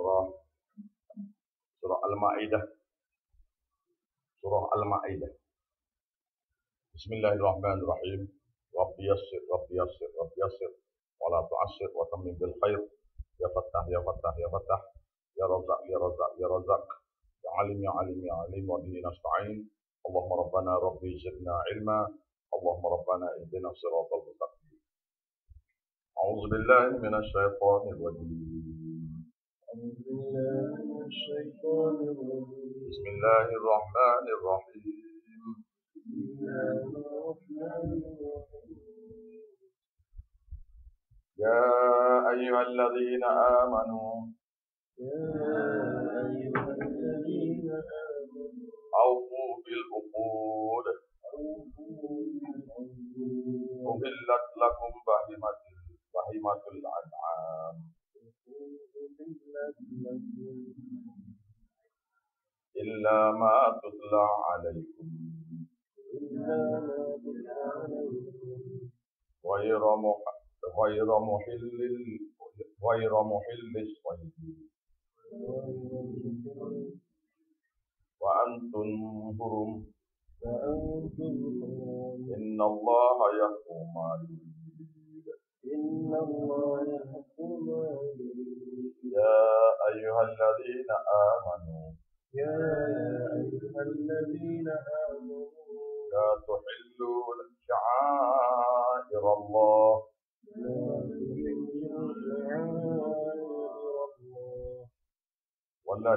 surah surah Al-Maidah. Surah Al-Maidah. Bismillahirrahmanirrahim. Rabbi yassir, Rabbi yassir, Rabbi yassir. Wa la tu'assir wa tammim bil khair. Ya Fattah, Ya Fattah, Ya Fattah. Ya Razak, Ya Razak, Ya Razak. Ya Alim, Ya Alim, Ya Alim. Wa bihi nasta'in. Allahumma Rabbana Rabbi zidna ilma. Allahumma Rabbana ihdina siratal mustaqim. أعوذ بالله من الشيطان الرجيم بسم الله الرحمن الرحيم. يا أيها الذين آمنوا. أوفوا بالعقود. أحلت لكم بهيمة بهيمة الأنعام. إلا ما تتلى عليكم. غير غير محل غير محل الصيد. وأنتم حرم. إن الله يحكم ما يريد. إن الله يحكم يا أيها الذين آمنوا يا أيها الذين آمنوا لا تحلوا شعائر الله ولا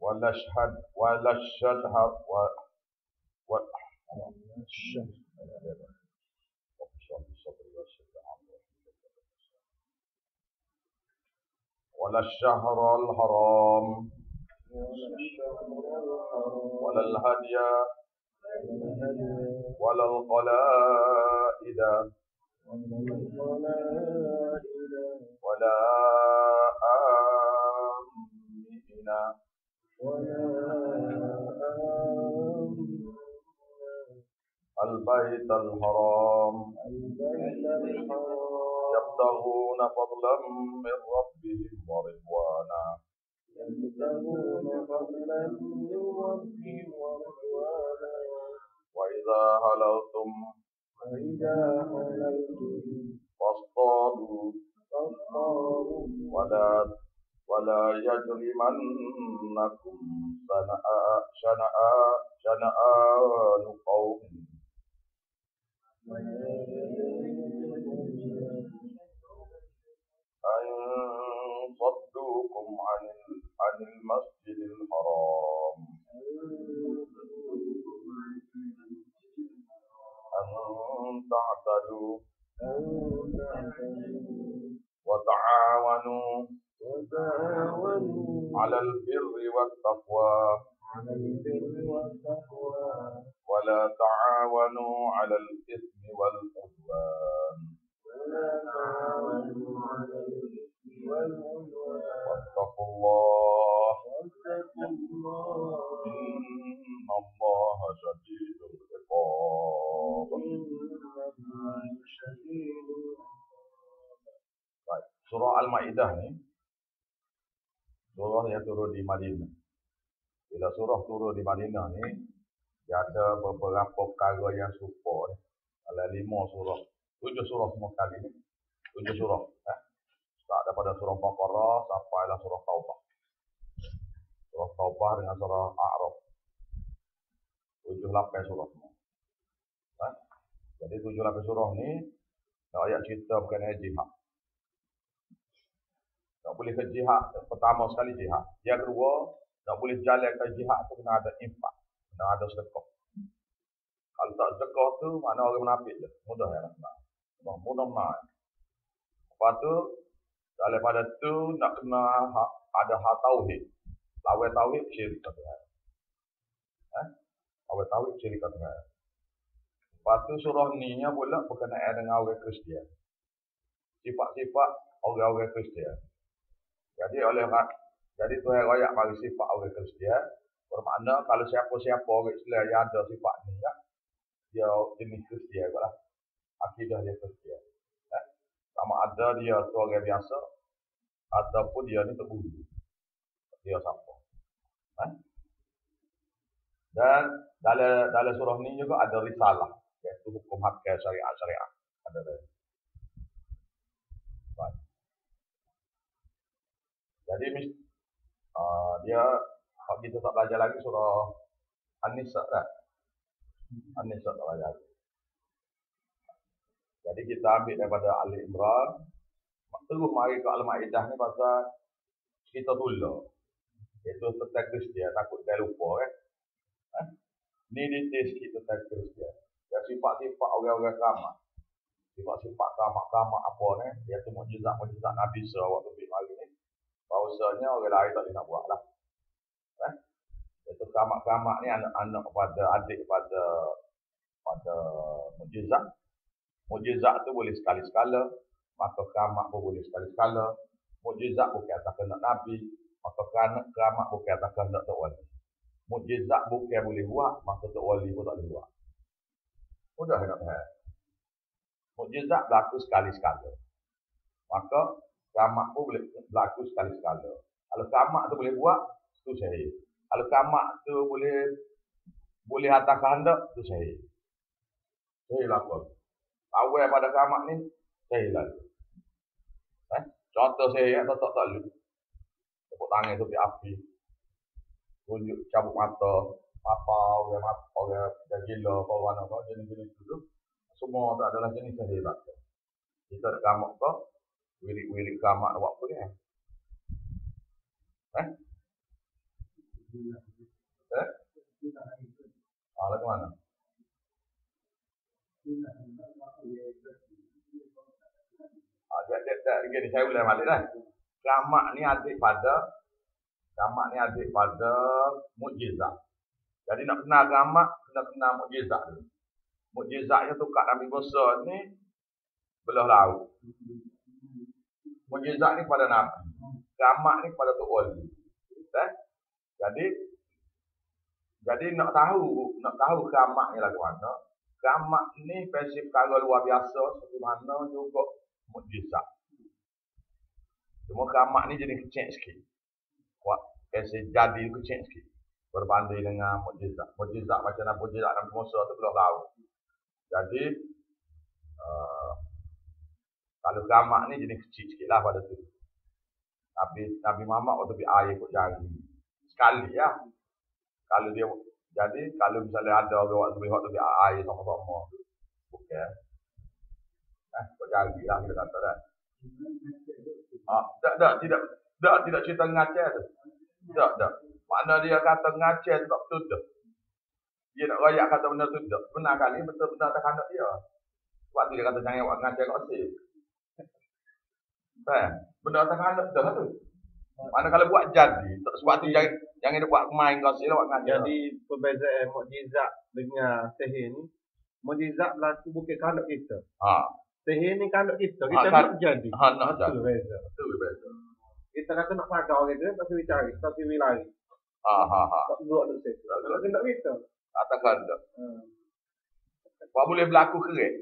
ولا اشهد ولا الشهر و و الشهر ولا الشهر الحرام. ولا الهدي. ولا القلائد. ولا آمنا ولا البيت الحرام. يبتغون فضلا من ربهم ورضوانا. وإذا هللتم فاصطادوا. ولا ولا يجرمنكم شنآن قوم. أن صدوكم عن عن المسجد الحرام. أن تعتدوا وتعاونوا على البر والتقوى. على البر والتقوى ولا تعاونوا على الإثم والعدوان ولا تعاونوا على الإثم والعدوان واتقوا الله واتقوا الله إن الله شديد العقاب. Surah Al-Ma'idah ni surah yang turun di Madinah. Bila surah turun di Madinah ni dia ada beberapa perkara yang serupa ni. Ada lima surah. Tujuh surah semua kali ni. Tujuh surah. Eh? Start daripada surah Baqarah sampailah surah Taubah. Surah Taubah dengan surah A'raf. Tujuh lapan surah semua. Eh? Jadi tujuh lapan surah ni ayat cerita berkenaan jihad. Tak boleh ke jihad pertama sekali jihad. Yang kedua, tak boleh jalan ke jihad tu kena ada infak. Kena ada sedekah. Kalau tak sedekah tu, mana orang menafik je. Mudah ya nak. Mudah, mudah nak. Lepas tu, daripada tu nak kena ha, ada hak tauhid. Lawai tauhid syirik ke Tuhan. Eh? Lawai tauhid syirik ke Tuhan. Lepas tu surah ni nya pula berkenaan dengan orang Kristian. Sifat-sifat orang-orang Kristian. Jadi oleh jadi Tuhan royak bagi sifat orang Kristian bermakna kalau siapa-siapa orang Islam yang ada sifat ni kan dia jenis Kristian lah. Akidah dia Kristian. Eh? Sama ada dia tu orang biasa ataupun dia ni terburu. dia siapa. Ha? Dan dalam dalam surah ni juga ada risalah iaitu hukum hakam syariat-syariat. Ada dia. Baik. Jadi uh, dia kalau kita tak belajar lagi surah An-Nisa kan? An-Nisa tak belajar lagi. Jadi kita ambil daripada Ali Imran. Terus mari ke Al-Ma'idah ni pasal kita dulu. Itu tentang Kristian. Takut dia lupa kan. Eh? Ni detail sikit tentang Kristian. Ya sifat-sifat orang-orang ramah. Sifat-sifat kamak-kamak apa ni. Iaitu mujizat-mujizat Nabi waktu pergi mari Bahawasanya orang lain tak nak buat lah. Eh? Itu kamak-kamak ni anak-anak pada adik pada pada mujizat. Mujizat tu boleh sekali-sekala. Maka kamak pun boleh sekali-sekala. Mujizat bukan atas kehendak Nabi. Maka kamak bukan atas kehendak Tok Wali. Mujizat bukan boleh buat. Maka Tok Wali pun tak boleh buat. Mudah nak faham. Mujizat berlaku sekali-sekala. Maka kamak pun boleh berlaku sekali-sekala. Kalau kamak tu boleh buat, tu syahid. Kalau kamak tu boleh boleh atas kehendak, tu syahid. Syahid lakukan awal pada kamak ni saya lalu. Eh? Contoh saya tak tak tak lu. Tepuk tangan tu api. Tunjuk cabut mata, apa orang mata, orang dah gila, warna apa jenis-jenis tu. Semua tak adalah jenis saya lalu. Kita ada kamak tu, wirik-wirik kamak nak buat apa dia? Eh? Eh? Ah, lagu mana? Ah, dia, dia, dia, dia, dia, saya ulang balik dah. Kamak ni adik pada Kamak ni adik pada mukjizat. Jadi nak kenal kamak, kena kenal mukjizat dulu. Mukjizatnya tu kat Nabi Musa ni belah laut. Mukjizat ni pada Nabi. Kamak ni pada Tok Wali. Eh? Jadi jadi nak tahu, nak tahu kamak ni lagu mana, Kamak ni prinsip perkara luar biasa seperti mana juga mukjizat. Cuma kamak ni jenis kecil sikit. Kuat prinsip jadi kecil sikit. Berbanding dengan mukjizat. Mukjizat macam mana mukjizat Nabi Musa tu belum tahu. Jadi uh, kalau kamak ni jenis kecil sikit lah pada tu. Nabi, Nabi Muhammad waktu pergi air kot jari. Sekali ya. Kalau dia jadi kalau misalnya ada orang waktu waktu dia air sama-sama. Bukan. Eh, kau jari lah kita kata dah. Ah, tak, tak, tidak, tak, tidak cerita ngacir tu. Tak, tak. Mana dia kata ngacir tu tak betul tu. Dia nak rayak kata benda tu tak. Benar kali, betul-benar tak kandang dia. Sebab tu dia kata jangan buat ngacir kat sini. Faham? Benda tak kandang tu tu. Mana kalau buat jadi, sebab tu jangan jangan dia buat main kau sila buat ngajar. Jadi perbezaan mukjizat dengan sihir ni, mukjizat berlaku bukan kandak kita. Ha. Sihir ni kandak kita, Ha, kita kan- nak jadi. Ha nak Itu jadi. beza. Itu beza. Kita kata nak pada orang tu, tapi cari, tapi lari. Ha ha ha. Tak duduk duduk situ. Tak kandak kita. Atas kandak. Hmm. Apa boleh berlaku kerek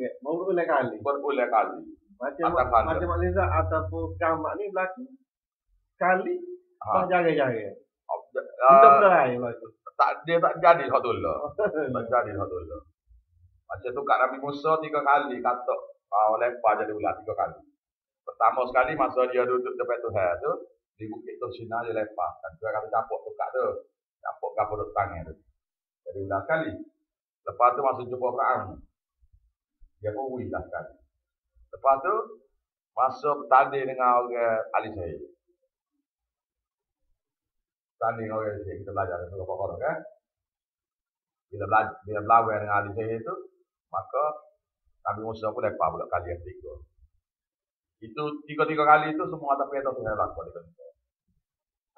ya. Mau berulang kali. berulang kali. Macam Atas kandak. macam mukjizat ataupun kamak ni berlaku kali Ha. tak jaga-jaga. Berlaku. tak dia tak jadi Fatullah. Tak jadi Fatullah. Macam tu kat Nabi Musa tiga kali kata ah lepas jadi ular tiga kali. Pertama sekali masa dia duduk depan Tuhan tu di bukit Tursina dia lepas kan dia kata capuk tu kat tu. Capuk kat perut tangan tu. Jadi ular sekali. Lepas tu masa jumpa Firaun. Dia pun wui lah sekali. Lepas tu masa bertanding dengan orang ahli sihir. Tanding dengan orang ahli sihir kita belajar surah Al-Baqarah kan. Bila belajar, bila berlawan dengan ahli sihir tu, maka Nabi Musa pun lepas pula kali yang tiga. Itu tiga-tiga kali itu semua atas perintah Tuhan lakukan di dunia.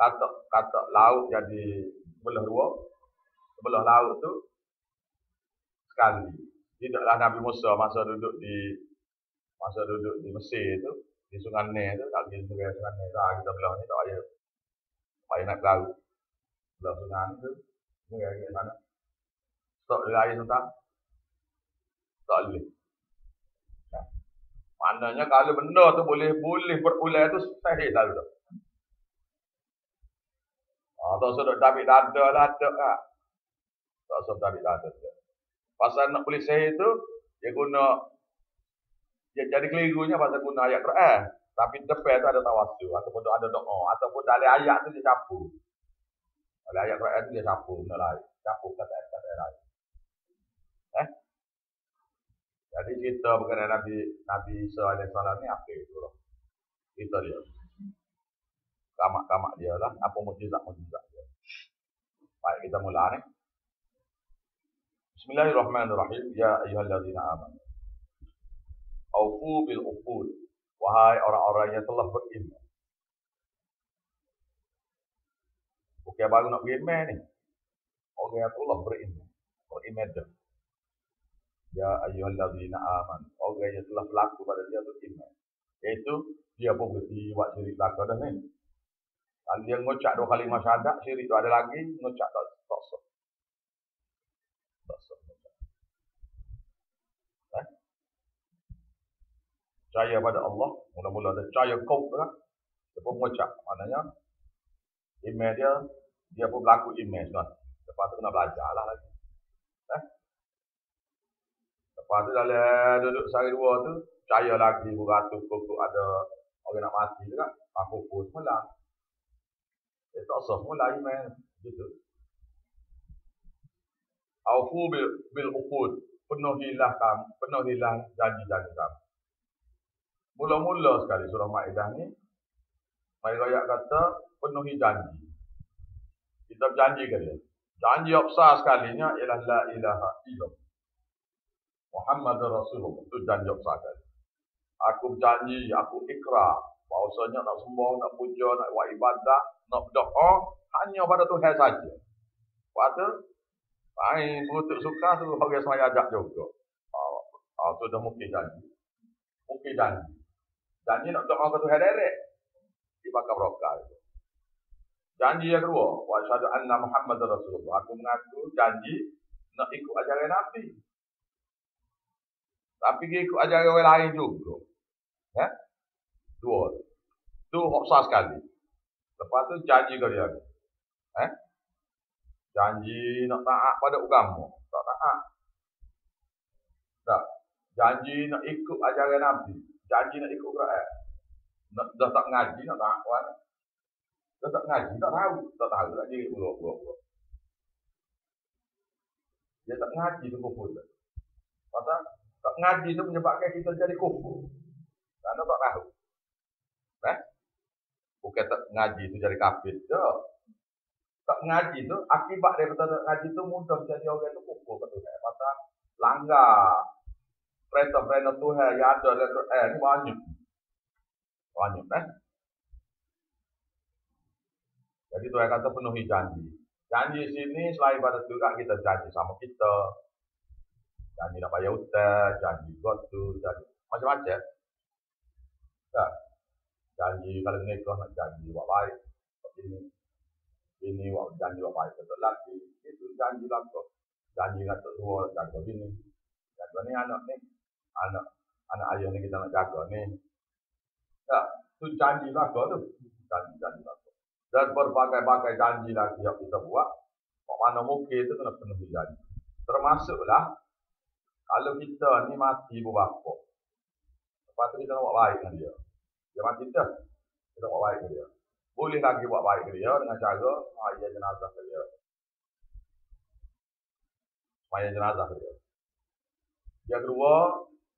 Kata kata laut jadi sebelah dua, sebelah laut tu sekali. Tidaklah Nabi Musa masa duduk di masa duduk di Mesir tu, di Sungai Nil tu, tak pergi sungai Sungai Nil lah kita belah ni tak. Tak payah nak ke laut. Belah sungai ni tu, sungai ke sana. Stop dia air tentang tak boleh. Nah, Maknanya kalau benda tu boleh boleh berulang tu sahih lalu tu. tak usah duk David dada lah, ada lah. Tak usah David dada. Pasal nak boleh sihir tu, dia guna, jadi kelirunya pasal guna ayat Quran. Tapi depan tu ada tawasul, ataupun ada doa, ataupun dari ayat tu dia capu. Dari ayat Quran tu dia capu, lain. Capu kata-kata lain. Eh? Jadi cerita mengenai Nabi Nabi Isa AS ni apa itu lah. Kita lihat. Kamak-kamak dia lah. Apa mujizat-mujizat dia. Baik kita mula ni. Bismillahirrahmanirrahim. Ya ayuhallazina aman. Aufu bil uqul. Wahai orang-orang yang telah beriman. Bukan baru nak beriman ni. Orang yang telah beriman. Beriman dia. Ya ayyuhallazina aman. Orang yang telah berlaku pada dia tu iman. Iaitu dia pun berhenti buat syirik belaka dah ni. Kalau dia ngucap dua kali masyadat, syirik tu ada lagi, sah. Tak Percaya pada Allah, mula-mula ada percaya kau tu lah. Dia pun mengucap. Maknanya, iman dia, dia pun berlaku iman. Lepas tu kena belajar lah lagi. Lepas tu dalam duduk sehari dua tu, percaya lagi beratus pokok ada orang nak mati juga. Aku pun semula. Dia tak sah semula iman. Gitu. Aufu bil, bil uqud. Penuhilah kamu. Penuhilah janji-janji kamu. Mula-mula sekali surah Ma'idah ni. Mai Raya kata, penuhi janji. Kita berjanji ke dia. Janji yang besar sekalinya ialah la ilaha illallah. Muhammad Rasulullah itu janji besar Aku berjanji, aku ikrar bahawasanya nak sembah, nak puja, nak buat ibadah, nak berdoa hanya pada Tuhan saja. Pada main berutuk suka tu orang semaya ajak juga. Ah, ah tu dah mungkin janji. Mungkin janji. Janji nak doa ke Tuhan direct. Dibakar berokah itu. Janji yang kedua, wa syahadu anna Muhammad Rasulullah. Aku mengaku janji nak ikut ajaran Nabi. Tapi dia ikut ajaran orang lain juga. Ya? Dua. Tu hoksa sekali. Lepas tu janji ke dia. Eh? Janji nak taat pada agama. Tak taat. Tak. Janji nak ikut ajaran Nabi. Janji nak ikut Quran. Nak, dah tak ngaji nak taat kan? Dah tak ngaji tak tahu. Tak tahu tak jadi buruk-buruk. Dia tak ngaji tu pun. Pasal tak ngaji itu menyebabkan kita jadi kufur. Karena tak tahu. Eh? Bukan tak ngaji itu jadi kafir. Ya. Tak ngaji itu, akibat daripada tak ngaji itu mudah jadi orang kufur. Betul tak? Pasal langgar. Perintah-perintah Tuhan yang ada dalam Quran eh, ini banyak. Banyak. Eh? Jadi Tuhan kata penuhi janji. Janji sini selain pada juga kita janji sama kita, janji nak bayar hutang, janji buat tu, janji macam-macam. Tak. Janji kalau nikah nak janji buat baik. Ini ini buat janji buat baik untuk lelaki. Itu janji lah tu. Janji nak tua, jaga bini. Jaga ni anak ni. Anak anak ayah ni kita nak jaga ni. Tak. Tu janji lah tu. Janji-janji lah tu. Dan berbagai-bagai janji lagi yang kita buat. Mana mungkin itu kena penuhi janji. Termasuklah kalau kita ni mati ibu bapa. Lepas tu kita nak buat baik dengan dia. Dia mati dah. Kita buat baik dengan dia. Boleh lagi buat baik dengan dia dengan cara maya jenazah dia. Maya jenazah dia. Yang kedua,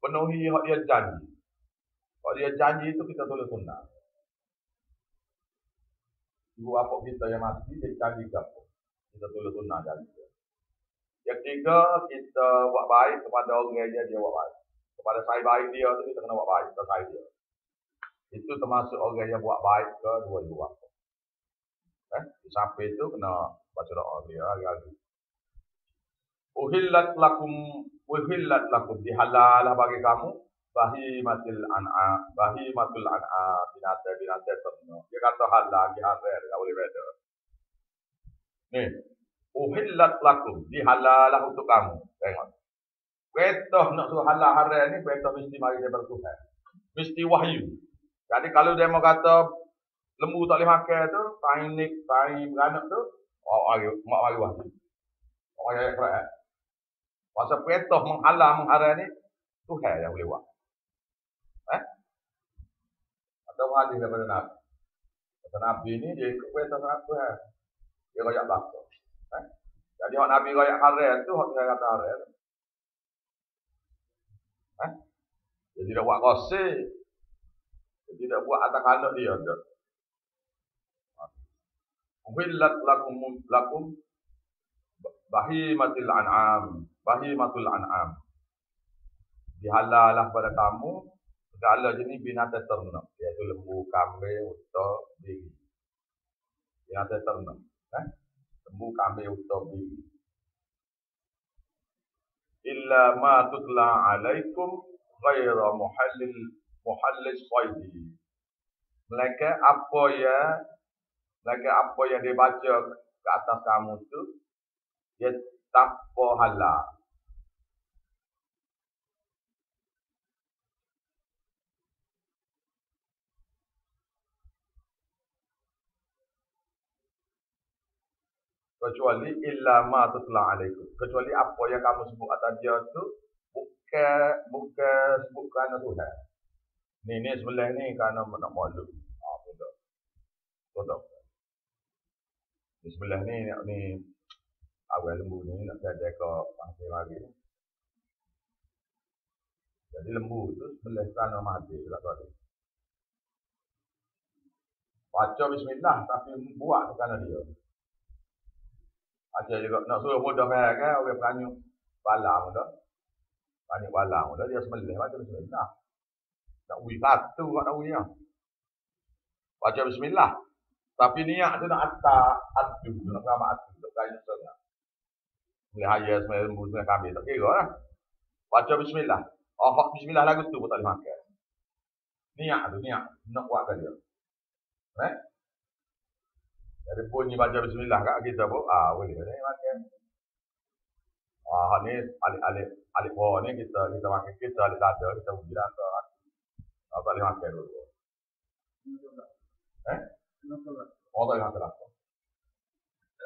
penuhi hak dia janji. Hak dia janji itu kita tulis sunnah. Ibu bapa kita yang mati, dia janji ke apa? Kita tulis sunnah janji dia. Yang ketiga, kita buat baik kepada orang yang dia buat baik. Kepada saya baik dia tu kita kena buat baik kepada saya dia. Itu termasuk orang yang buat baik ke dua ibu bapa. Eh, sampai itu kena baca doa dia hari-hari. Uhillat lakum uhillat lakum dihalalah bagi kamu bahimatul an'a bahimatul an'a binatang binatang ternak. Dia kata halal dia halal tak boleh beda. Nih, uhillat lakum dihalalah untuk kamu tengok perintah nak suruh halal haram ni perintah mesti mari daripada Tuhan mesti wahyu jadi kalau dia mau kata lembu tak boleh makan tu, tahi ni, tahi beranak tu, oh, mari, mak mari wajib. Orang yang kerak. Masa perintah menghalang, menghalang ni, Tuhan yang boleh buat. Eh? Atau hadis daripada Nabi. Kata Nabi ni, dia ikut perintah sangat Tuhan. Dia rakyat belakang. Eh? Jadi, orang Nabi rakyat haram tu, orang Tuhan kata haram. Eh? Dia tidak buat koseh. Dia tidak buat atas anak dia. Dia. Uhillat lakum lakum bahimatil an'am. Bahimatul an'am. Dihalalah pada kamu segala jenis binatang ternak. Iaitu lembu, kambing, unta, biri. Binatang ternak. Eh? Lembu, kambing, unta, biri. Illa ma tutla alaikum ghaira muhallil muhallis saidi. Melainkan apa ya Melainkan apa yang dia baca ke atas kamu tu dia tanpa halal. Kecuali illa ma tutla alaikum. Kecuali apa yang kamu sebut atas dia tu bukan bukan sebut kerana Tuhan. Ni ni sebelah ni kerana nak malu ah betul. Betul. Di sebelah ni nak ni awal lembu ni nak ada ke pasir lagi jadi lembu tu sebelah sana mati tak tahu baca bismillah tapi buat kerana dia ada juga nak suruh mudah kan, kan orang peranyu balang dah. Banyak balang dah dia sembelih baca bismillah. Nak uji satu kat nak uji Baca bismillah. Tapi niat tu nak atas adu, nak sama adu, nak kayu setengah. Mulai haya semua lembu semua kambing tak kira lah. Baca bismillah. Oh, bismillah lagu tu pun tak boleh makan. Niat tu, niat. Nak buatkan dia. Eh? Dari bunyi baca bismillah kat kita pun, ah boleh ni makan. Ah ni alik-alik alik bawah ni kita kita makan kita alik dada kita uji ke. Ah tak boleh makan dulu. Eh? Oh tak boleh makan.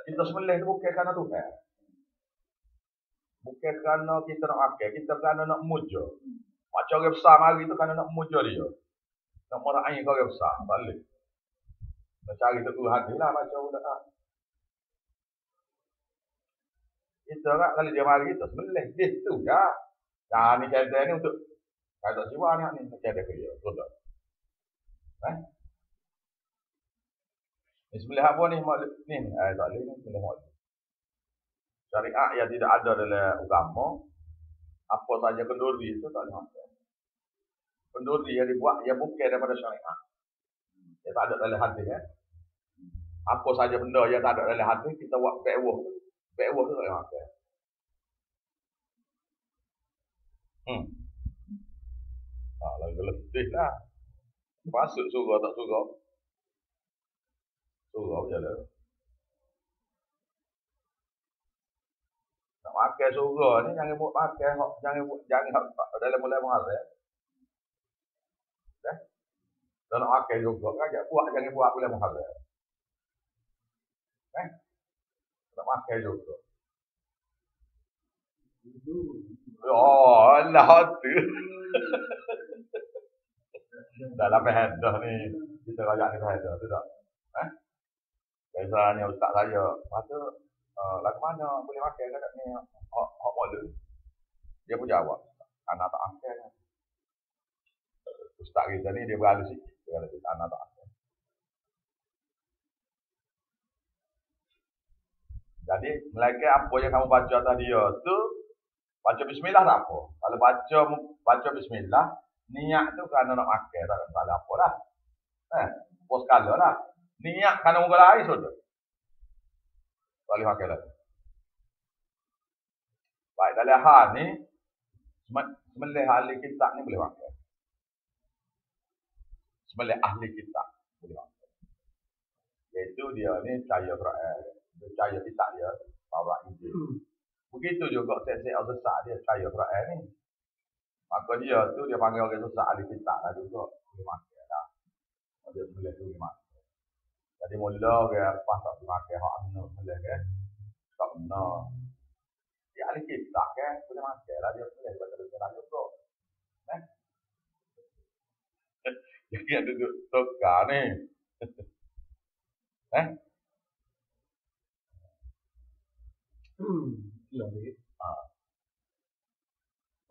Kita sembelih tu bukan kerana Tuhan. Bukan kerana kita nak makan, kita kerana nak muja. Macam orang besar mari tu kerana nak muja dia. Nak meraih kau orang besar, balik. Nak cari teguh hati lah macam budak tak. Kita kan kali dia mari kita sembelih. Dia tu ya. Nah ni kata ni untuk kata siwa ni ni kata dia. Betul tak? Eh? Ni sembelih apa ni? Ni ni. Eh tak boleh ni sembelih maulid. Syariat yang tidak ada dalam agama apa saja kenduri itu tak masuk. Kenduri yang dibuat yang bukan daripada syariat. Yang tak ada dalam hadis ya. Apa saja benda yang tak ada dalam hati, kita buat backward. Backward tu tak ada. makan. Hmm. Ah, lagi letih lah. Masuk surga tak surga. Surga je lah. Nak pakai surga ni jangan buat makan. Jangan buat jangan dalam mulai mahal ya. Eh? Dan nak pakai juga kan, buat jangan buat boleh mahal ya. Eh? Nak makan juga. Oh, Allah tu. Lah dah ni. Kita rajak ni dah tu tak. Eh? Biasanya ustaz saya, masa uh, lagu mana boleh makan kat ni hot model. Dia pun jawab, anak tak makan. Ustaz kita ni dia beralih sikit. Dia kata anak tak Jadi, melainkan apa yang kamu baca tadi tu, baca bismillah tak apa. Kalau baca baca bismillah, niat tu kerana nak makan, tak ada salah apa lah. Eh, pos kala lah. Niat kerana muka lain sudah. Boleh makan lah. Baik, dalam hal ni, semelih ahli kitab ni boleh makan. Semelih ahli kitab boleh makan. Iaitu dia ni cahaya Quran percaya kitab dia Taurat Injil. Hmm. Begitu juga sesi al besar dia percaya Quran ni. Maka dia tu dia panggil orang susah ahli kitab lah juga. Dia makan lah. Dia boleh tu dia makan. Jadi mula ke pas tak dimakai hak anu boleh ke. Tak benar. Dia ahli kita ke boleh makai lah dia boleh baca lagi tu. Eh? Jadi ada duduk tukar ni. eh? Hmm. Ha.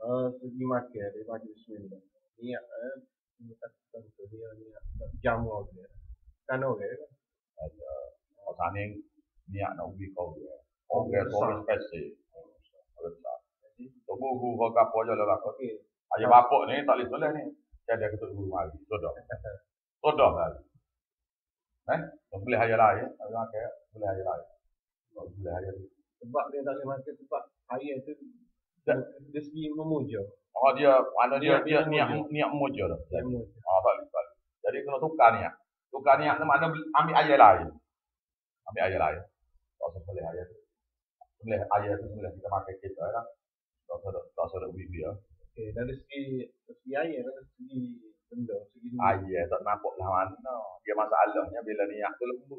Uh, dia baca bismillah. Niat eh kita tentu dia niat jamu dia. Kan okey kan? Ada orang ni niat nak ubi kau dia. Okey, tu orang spesial. Besar. Tunggu guru kau kapo je lah kau. Okey. Ayah bapak ni tak boleh tulis ni. Dia ada ketuk guru mari. Sudah. Sudah kan. Eh? Tak boleh ayah lain. Ayah ke? Boleh ayah lain. Tak boleh lain. Sebab dia tak boleh makan sebab ayat tu dari segi memuja. Oh dia, mana dia, Dia- dia, dia niat, niat muja dah. Dia memuja. Ah, tak boleh. Jadi kena tukar niat. Tukar niat tu makna ambil ayat lain. Ambil ayat lain. Tak usah boleh ayat tu. Boleh ayat tu boleh kita pakai kita lah. Tak usah, tak usah wib dia. Okey, dari segi segi ayat dari segi benda, segi duit. Ayat tak nampak lah mana. Dia masalahnya bila niat tu lembu.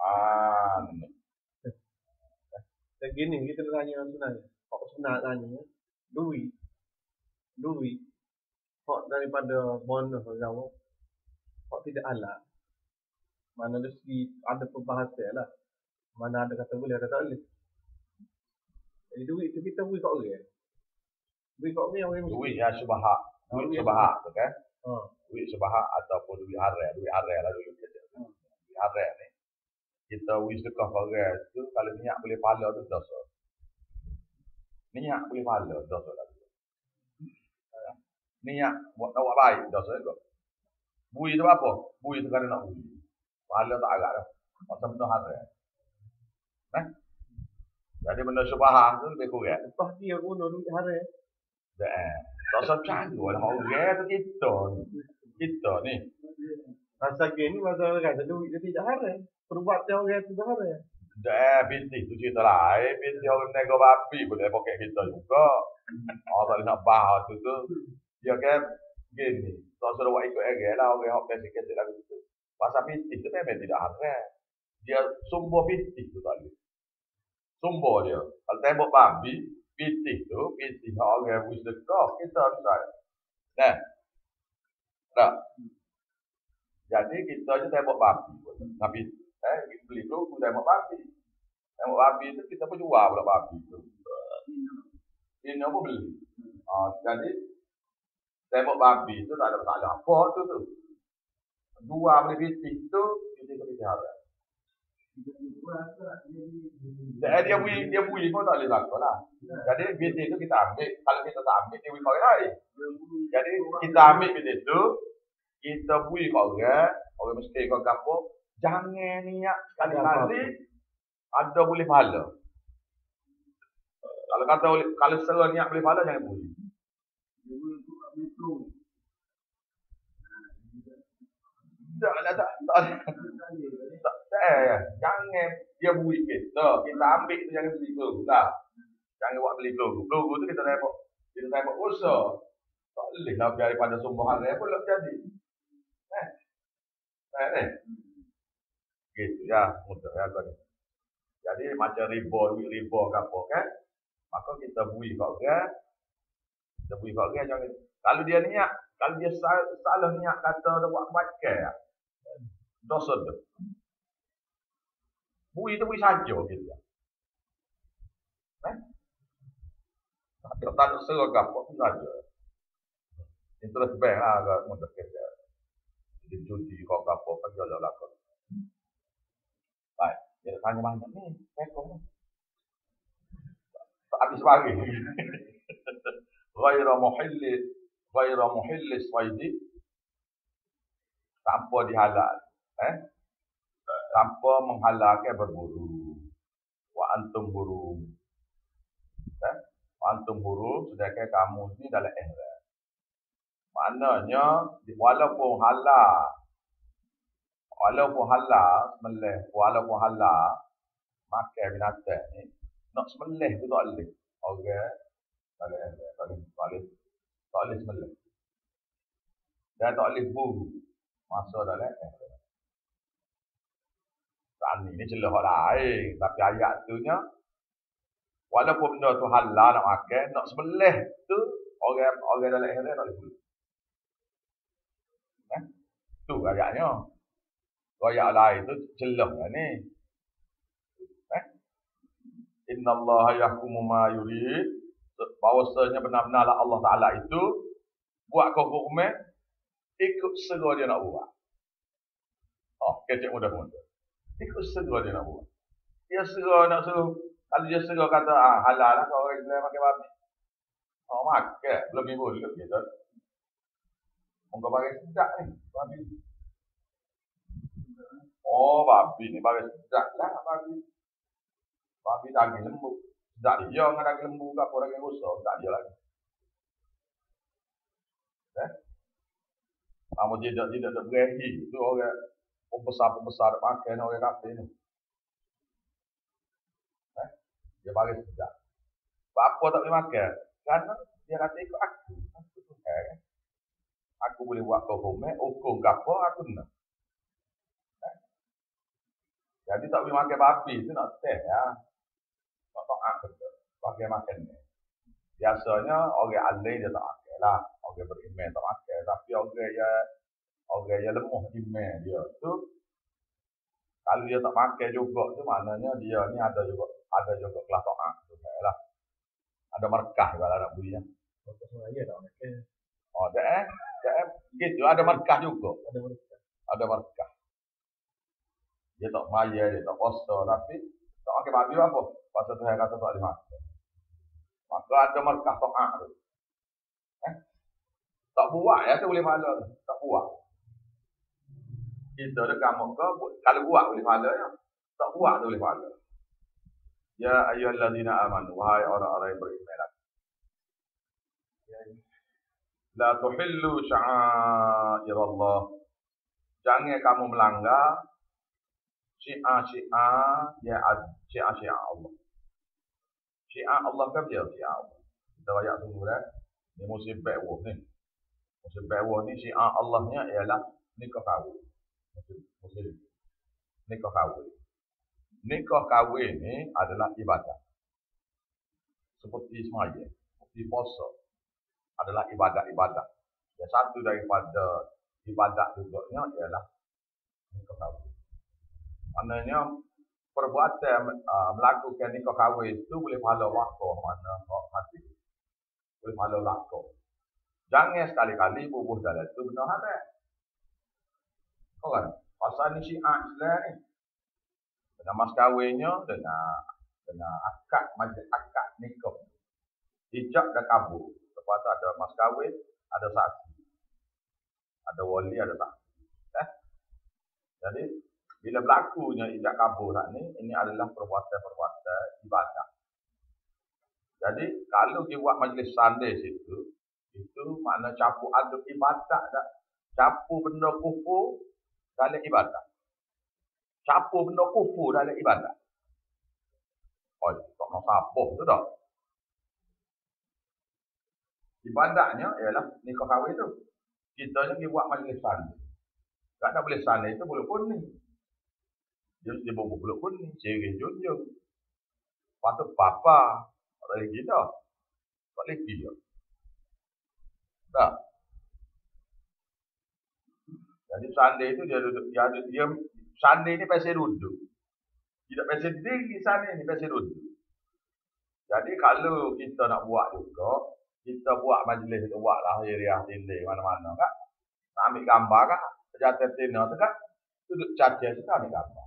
Ah. Dan gini kita nak tanya orang sebenarnya. Hak sunat tanya, duit. Duit. Hak daripada bonus orang Hak tidak alat. Mana dari segi ada perbahasan lah. Mana ada kata boleh, ada tak boleh. Jadi duit tu kita beri kat orang. Beri kat orang yang orang Duit ya subahak. Duit Duit subahak tu kan. Ha. Duit subahak ataupun duit haram. Duit haram lah dulu kita. Duit haram ni. Kita wis sedekah barang tu kalau niat boleh pahala tu dosa. Niat boleh pahala dosa lah. Ha. Niat buat buat baik dosa juga. Bui tu apa? Bui tu kerana nak bui. Pahala tak agak dah. Macam benda haram. Eh? Jadi benda subahak tu lebih kurang. Lepas dia guna duit haram. Eh, dosa candu lah orang tu kita ni. Kita ni. Masa gini masa orang kata duit dia tidak haram. Perbuatan orang itu haram. Eh, binti tu cerita lain. Binti orang nego babi boleh pakai kita juga. Oh, tak nak bahas tu tu. Dia kan gini. Tak suruh buat ikut aja lah. Orang yang kasih kasih lagu tu. Pasal binti tu memang tidak haram. Dia sumber binti tu boleh. Sumber dia. Kalau tembok babi, binti tu, binti orang yang wis dekat, kita bisa. Nah. Tak. Jadi kita je tembok babi pun. Tapi eh beli tu aku tembok babi. Tembok babi tu kita pun jual pula babi tu. Ini apa beli? Ah, jadi tembok babi tu tak ada masalah apa tu tu. Dua beli bitik tu kita kena pelihara. Eh, dia bui dia bui pun tak boleh lakukan lah. Jadi bitik tu kita ambil. Kalau kita tak ambil, dia bui kau lain. Jadi kita ambil bitik tu, kita bui kat orang, orang mesti kau kapo, jangan niat sekali-kali ada boleh pahala. Kalau kata boleh, kalau seluar niat boleh pahala jangan bui. Tak tak tak tak tak tak eh, jangan dia bui kita, kita ambil tu jangan beli peluru lah. Jangan buat beli peluru. Peluru tu kita tembak, kita tembak usaha. Tak boleh lah daripada sumber haram pun tak jadi. Eh. Eh, eh. Gitu ya, mudah ya kau ni. Jadi macam riba, duit riba ke apa kan. Maka kita bui kat orang. Kita bui kat orang jangan. Kalau dia niat, kalau dia salah, niat kata dia buat baca. Dosa tu. Bui tu bui saja gitu. Eh? Tak tak serah ke apa pun saja. Interest bank lah mudah kerja. Jadi judi kau ke apa kan jalan lakon. Dia tanya banyak ni. Tak habis pagi. Ghaira muhilli ghaira muhilli saidi. Tanpa dihalal eh? Tanpa menghalalkan berburu. Wa antum huru eh? Wa antum huru sedangkan kamu ni dalam ihram. Maknanya walaupun halal walaupun halal sembelih walaupun halal makan binatang ni nak sembelih tu tak boleh orang tak boleh tak boleh tak boleh tak boleh sembelih dan tak boleh buru masuk dalam ihram Sani ni celah lain. Tapi ayat tu nya walaupun benda tu halal nak makan, nak sembelih tu orang orang dalam ihram tak boleh. Eh? Tu ayatnya. Ayat lain tu celah lah ni. Eh? Inna Allah yahkumu ma yurid. Bahawasanya benar-benarlah Allah Ta'ala itu buat kau hukum ikut segera dia nak buat. Oh, kecek mudah-mudah. Ikut segera dia nak buat. Dia segera nak suruh. Kalau dia segera kata, ah, halal lah kalau orang Islam makan babi. Oh, makan. Belum ni boleh gitu. Muka bagi sedap ni. Babi. Oh, babi ni bagi sedap lah babi. Babi daging lembut. Sedap dia dengan daging lembu ke apa daging rosak. Sedap dia lagi. Eh? Kamu tidak tidak ada berahi. Itu orang pembesar-pembesar makan orang kafir ni. Eh? Dia bagi sedap. Apa tak boleh makan? Kerana dia kata ikut aku. Aku eh. Aku boleh buat kau hukum ke apa, aku nak. Jadi tak boleh makan babi tu nak teh ya. Tak taat betul. Pakai makan ni. Biasanya orang alih dia tak makan lah. Orang beriman tak makan. Tapi orang yang orang yang lemah iman dia tu kalau dia tak makan juga tu maknanya dia ni ada juga ada juga kelas taat tu lah. Ada markah kalau anak bunyi. Saya tak makan. Oh, dah eh. Dah eh. Gitu ada markah juga. Ada mereka. Ada markah. Dia tak maya, dia tak posto tapi tak makan babi apa? Pasal Tuhan kata tak boleh makan. Maka ada markah taat tu. Eh? Tak buat ya tu boleh malu. Tak buat kita ada kamu ke kalau buat boleh pahala ya. Tak buat tu boleh pahala. Ya ayyuhallazina amanu wahai orang-orang yang beriman. La tuhillu sya'airallah. Jangan kamu melanggar syiar-syiar ya syiar-syiar Allah. Syiar Allah kan dia syiar Allah. Kita ayat tunggu dah. Ni musim baiwah ni. Musim baiwah ni syiar Allahnya ialah nikah kahwin muslim. Nikah kahwin. Nikah kahwin ni adalah ibadah. Seperti semaya, seperti puasa adalah ibadah-ibadah. Yang satu daripada ibadah juga ni ialah nikah kahwin. Maknanya perbuatan uh, melakukan nikah kahwin itu boleh pahala waktu mana kau hati. Boleh pahala waktu. Jangan sekali-kali bubuh dalam itu benar haram. Orang. Pasal ni syiah Islam ni. Dengan mas kahwinnya, dengan dengan akad, majlis akad nikah. Hijab dah kabur. Lepas tu ada mas kahwin, ada saksi. Ada wali, ada saksi. Eh? Jadi, bila berlakunya hijab kabur tak ni, ini adalah perbuatan-perbuatan ibadah. Jadi, kalau dia buat majlis sandai situ, itu makna campur aduk ibadah tak? Campur benda kufur dalam ibadah. Siapa benda kufur dalam ibadah? Oh, tak nak siapa tu dah. Ibadahnya ialah nikah kahwin tu. Kita ni buat majlis sana. Tak nak boleh sana itu boleh pun ni. Dia mesti bawa boleh pun ni. Ciri junjung. Patut papa. Tak boleh kita. Tak boleh kita. Tak. Jadi sandai itu dia duduk, dia ada dia sandai ini pasal duduk. Tidak pasal diri sana ini pasal duduk. Jadi kalau kita nak buat juga, kita buat majlis itu buat lah hiriah tindih mana-mana kan. Nak ambil gambar kan, sejata tina tu kan, duduk caca kita ambil gambar.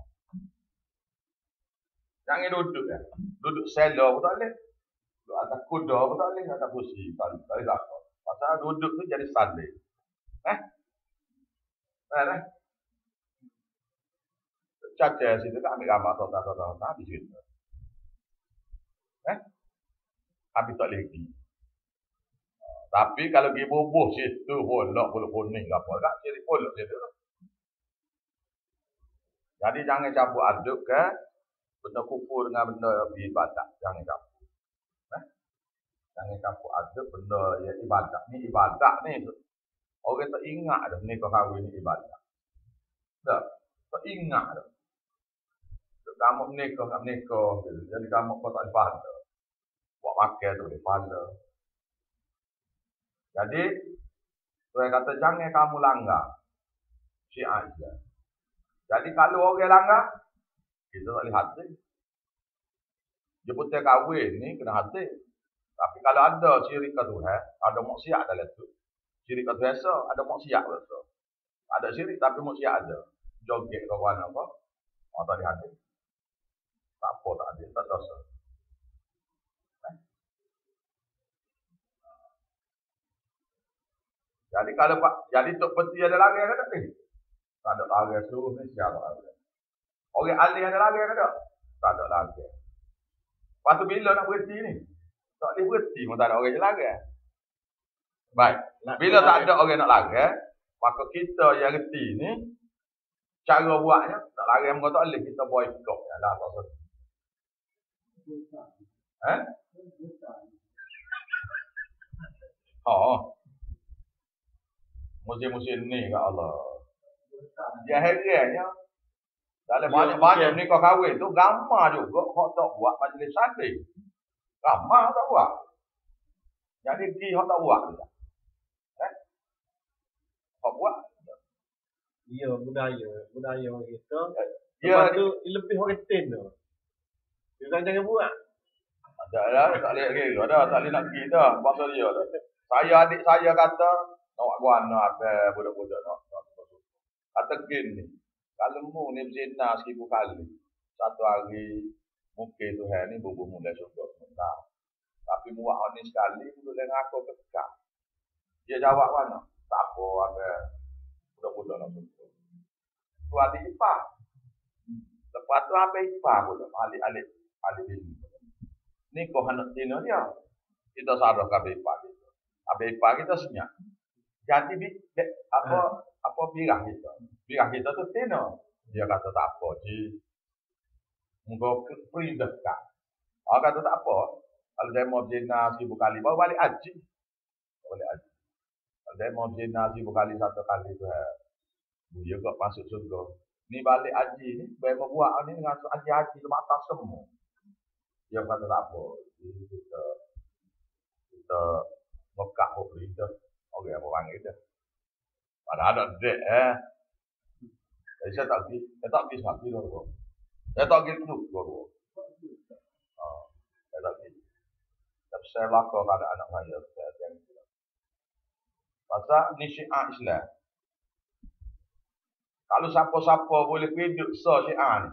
Jangan duduk ya. Duduk selo pun tak boleh. Duduk atas kuda pun tak boleh. Atas kursi. Tak boleh. Pasal duduk tu jadi sandai. Eh? Kan eh? Caca situ kan ambil gambar tota tota tota habis gitu. Eh? Habis tak lagi. Tapi kalau dia bubuh situ bolak bolak kuning apa tak jadi bolak situ. Jadi jangan campur aduk ke benda kufur dengan benda ibadah. Jangan campur. Eh? Jangan campur aduk benda yang ibadah. Ni ibadah ni Orang tak ingat dah nikah kahwin ni ibadah. Tak. Tak ingat dah. kamu menikah, nak menikah. Gitu. Jadi kamu kau tak pahala. Buat makan tu pahala. Jadi, saya kata jangan kamu langgar. Syiah. Jadi kalau orang langgar, kita tak boleh hati. Jemputan kahwin ni kena hati. Tapi kalau ada syirik ke Tuhan, ada maksiat dalam tu. Syirik ke Tuhan, ada maksiat biasa. Ada syirik tapi maksiat ada. Joget ke mana apa, orang tak hati. Tak apa, tak ada, tak dosa. Jadi kalau Pak, jadi Tok Peti ada lagi ni? Tak ada lagi seluruh ni siapa lagi? Orang alih ada lagi yang ada? Tak ada lagi. Lepas tu bila nak berhenti ni? Tak boleh berhenti pun tak ada orang yang lagi. Baik. Bila tak ada orang nak lagi, maka kita yang reti ni, cara buatnya, nak lagi yang tak boleh, kita boykot. Ya lah, tak boleh. Eh? Oh. Musim-musim ni kat Allah. Dia herannya. Dalam banyak-banyak ni kau kahwin tu gambar juga hok tak buat majlis santri. Gambar tak buat. Jadi pergi hok tak buat. Eh? Hok buat. Ya, budaya. Budaya orang kita. Ya, Lepas tu, lebih orang tu. Dia kata jangan buat. ada lah, tak boleh lagi. Ada, tak boleh nak pergi dah. Bahasa dia dah. Saya adik saya kata, nak buat apa budak-budak nak- Kata gini, kalau mu ni berzina seribu kali, satu hari mungkin Tuhan ni bubuh mulai surga sebentar. Tapi mu buat ni sekali, mu boleh ngaku kekal. Dia jawab mana? Tak apa, apa budak-budak nak surga. Tu adik ipar. Lepas tu apa ipar pula, alik-alik, alik bini. Ni kau hendak tina dia. Kita sadar kabeh ipar kita. Ipar kita senyap. Jadi apa apa birah kita. Birah kita tu tina. Dia kata tak apa, ji. Engkau free dekat. Orang kata tak apa. Kalau dia mau zina seribu kali, baru balik haji. Balik haji. Kalau dia mau zina seribu kali, satu kali tu, eh, dia kok masuk surga. Ni balik haji ni, baik mau buat ni dengan haji-haji tu mata semua. Dia kata tak apa. Jadi kita kita Mekah pun berita. Okey, apa orang kita. Pada ada dek eh. Jadi saya tak pergi, saya tak pergi sebab tidur tu. Saya tak pergi duduk tu. Oh, saya tak pergi. Tapi saya lakar pada anak saya. Saya yang itu. Pasal ni syiah Islam. Kalau siapa-siapa boleh hidup so syiah ni.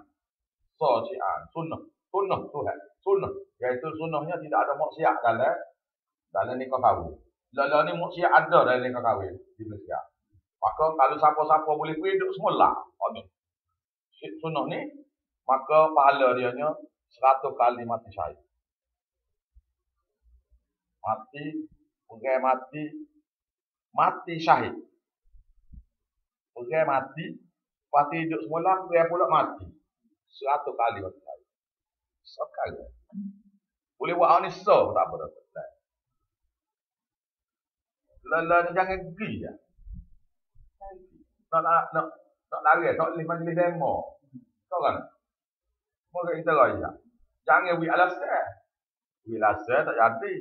So syiah. Sunnah. Sunnah Tuhan. Sunnah. Iaitu sunnahnya tidak ada maksiat dalam dalam nikah kahwin. Lala ni maksiat ada dalam nikah kahwin di Malaysia. Maka kalau siapa-siapa boleh hidup semula. Oh ni. Sunnah ni. Maka pahala dia nya seratus kali mati syahid. Mati. Pegai mati. Mati syahid. Pegai mati. Mati hidup semula. Pegai pula mati. Seratus kali mati syahid. Sekali. Boleh buat ni so tak apa dah. Lala ni jangan pergi ya. Nak nak nak nak lari, nak lima majlis demo. Kau kan? Moga kita raya. Jangan wi alasan. Wi alasan tak jadi.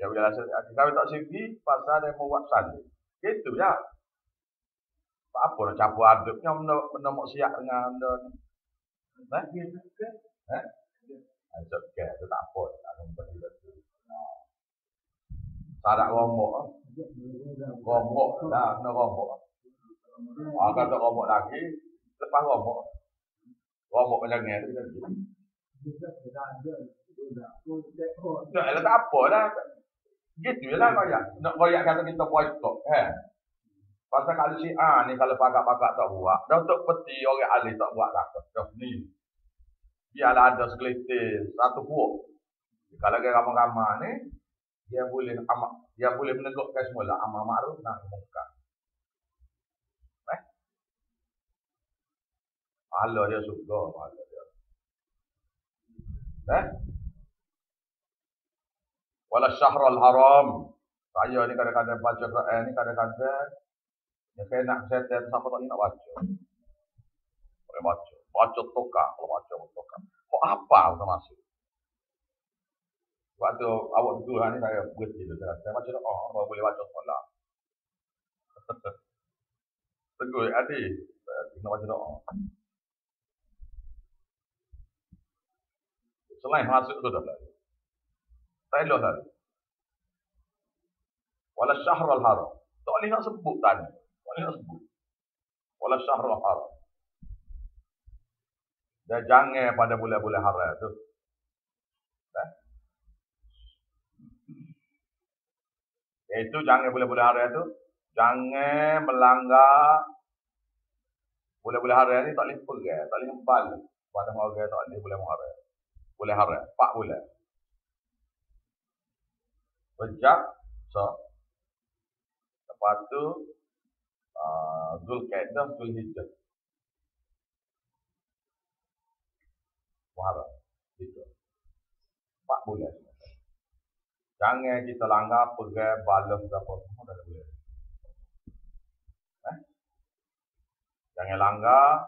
Ya wi alasan tak jadi. Kalau tak segi, pasal demo buat sandi. Gitu ya. Tak apa nak campur aduknya benda, benda maksiat dengan benda ni. Nah, gitu ke? Eh? Ajak ke, itu tak apa. Tak ada Sadak rombok. Rombok dah, kena rombok. Ah, kata rombok lagi, lepas rombok. Rombok macam ni, tu kita Tak, lah tak apa lah. Gitu je lah koyak. Nak koyak kata kita boykot. Eh. Pasal kalau si A ni kalau pakak-pakak tak buat. Dah untuk peti orang ahli tak buat lah. Dah ni. Biarlah ada sekelitir satu buah. Kalau dia ramai-ramai ni, dia boleh amak, dia boleh menegakkan semula amal ma'ruf nahi munkar. Eh? Pahala dia surga, pahala dia. Eh? Wala syahrul haram. Saya ni kadang-kadang baca Quran ni kadang-kadang ya saya nak tak siapa tak nak baca. Boleh baca. baca tokar, kalau baca tokar. Kok apa termasuk? Sebab tu awak tu lah ni saya berhenti tu. Saya baca doa, oh, apa boleh baca solat. Tegur, adik. Kita baca doa. Selain masuk tu dah belajar. Saya luar tadi. Wala syahrul haram. Tak boleh nak sebut tadi. Tak boleh nak sebut. Wala syahrul haram. Dan jangan pada bulan-bulan haram tu. Itu jangan bulan-bulan haram tu. Jangan melanggar bulan-bulan haram ni tak boleh pegang. Tak boleh ngebal. Pada orang tak boleh bulan haram. Bulan haram. Empat bulan. Rejab. So. Lepas tu. Uh, Zulkaidah, Zulhijjah. Muharram. Itu. Empat bulan. Jangan kita langgar pegang balas apa semua dah boleh. Eh? Jangan langgar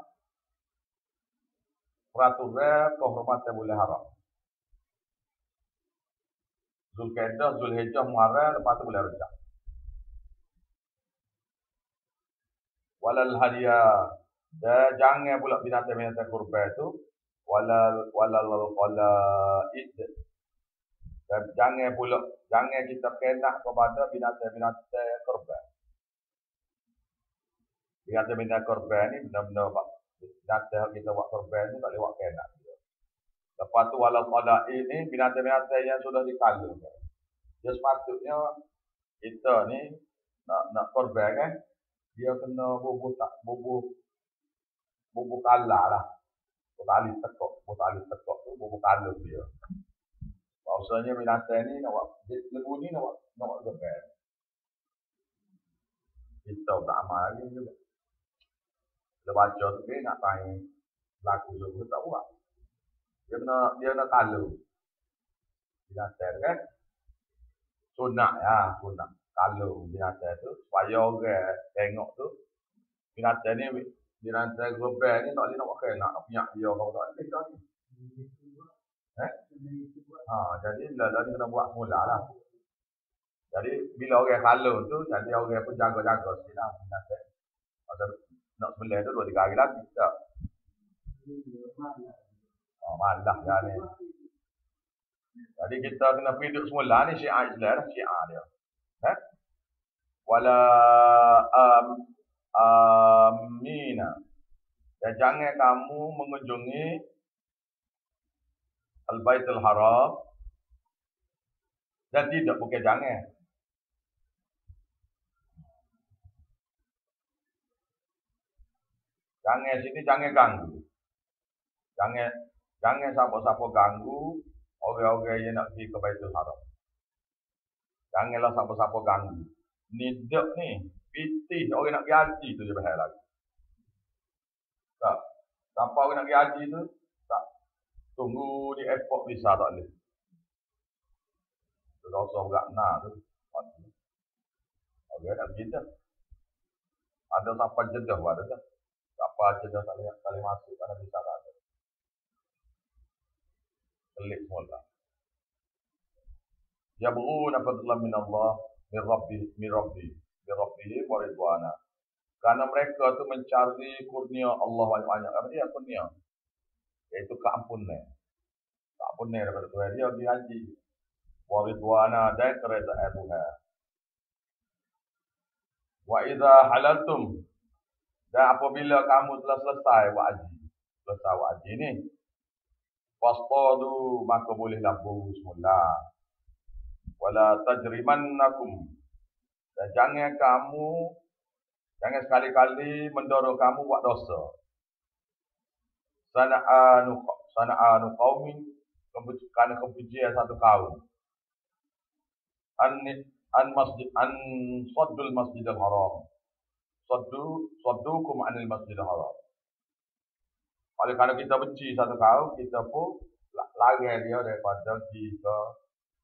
peraturan kehormatan boleh haram. Zulkaidah, Zulhijjah, Muharram, lepas tu boleh rejak. Walal hadiah. Dan jangan pula binatang-binatang kurban tu walal walal qalaid dan jangan pula jangan kita kena kepada binatang-binatang korban. Binatang-binatang korban ni benar-benar binatang kita buat korban ni tak lewat kena. Lepas tu walal qalaid ni binatang-binatang yang sudah dikala dia sepatutnya kita ni nak nak korban kan dia kena bubuh tak bubuh bubuh kalah lah. Botali tekok, botali tekok tu bubu kalung dia. Maksudnya binatang ni nak buat, lembu ni nak buat, nak buat gebel. Kita tak amal lagi juga. Dia baca tu dia nak tanya laku tu tak buat. Dia nak dia nak kalung. Binatang kan? Sunat ya, sunat. Kalung binatang tu, supaya orang tengok tu, binatang ni nanti global ni tak boleh nak pakai nak punya dia kau tak boleh ha jadi bila dah kena buat semula lah jadi bila orang kalau tu jadi orang pun jaga-jaga sikit lah ada nak sebelah tu dua tiga hari lagi tak Oh, malah dah ni. Jadi kita kena pergi duduk semula ni syiah Islam lah, syiah dia. Eh? Wala um, Amina. Dan jangan kamu mengunjungi Al-Baitul Haram dan tidak bukan jangan. Jangan sini jangan ganggu. Jangan jangan siapa-siapa ganggu orang-orang yang nak pergi ke Baitul Haram. Janganlah siapa-siapa ganggu. Ni dek ni Pitih orang nak pergi haji tu je bahaya lagi. Tak. Tanpa orang nak pergi haji tu. Tunggu di airport visa tak boleh. Rasa berat nak tu. Mati. Pergi dah. Ada sampai jedah pun ada. Sampai jedah tak boleh, tak boleh masuk kerana visa tak ada. Pelik semua tak. Ya bu'una fadlan min Allah min Rabbi min Rabbi bi rabbihim wa ridwana. Karena mereka tu mencari kurnia Allah banyak-banyak. Apa dia kurnia? Iaitu keampunan. Keampunan daripada Tuhan. Dia pergi haji. Wa ridwana dan kerajaan Tuhan. Wa idha halaltum. Dan apabila kamu telah selesai wa haji. Selesai wa haji ni. Fastadu maka boleh lampu semula. Wala tajrimannakum dan jangan kamu, jangan sekali-kali mendorong kamu buat dosa. Sana'anu sana'anu qaumin kerana kepujian satu kaum. An an masjid an saddul masjidil haram. Saddu saddukum anil masjidil haram. Oleh kerana kita benci satu kaum, kita pun lari dia daripada pergi ke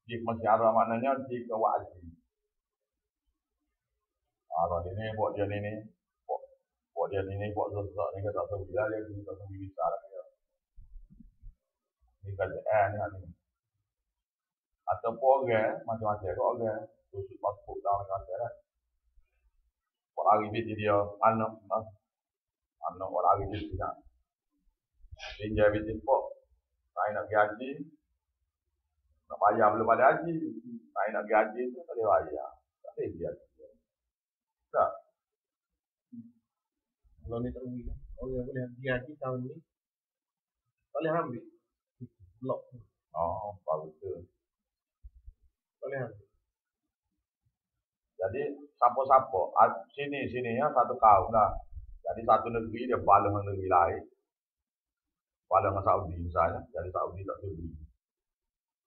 di masjid haram maknanya di ke wajib. Kalau ini buat dia ini, buat sesak ni kata tak dia dia kita tak bisa lah dia. Ni kan eh ni ni. Ataupun orang macam-macam kau orang tusuk pasport dalam kata lah. Buat lagi bit dia anak anak buat lagi bit dia. Dia bit dia saya nak pergi haji, nak bayar belum ada haji. Saya nak pergi haji tu tak boleh bayar. Tak boleh pergi haji. Tak. Kalau ni kan. Orang yang boleh pergi haji tahun ni. Tak boleh ambil. Blok. Oh, bagus tu. Boleh ambil. Jadi, siapa-siapa, sini-sini ya satu kaum dah. Jadi satu negeri dia bala dengan negeri lain. Bala dengan Saudi misalnya. Jadi Saudi tak boleh.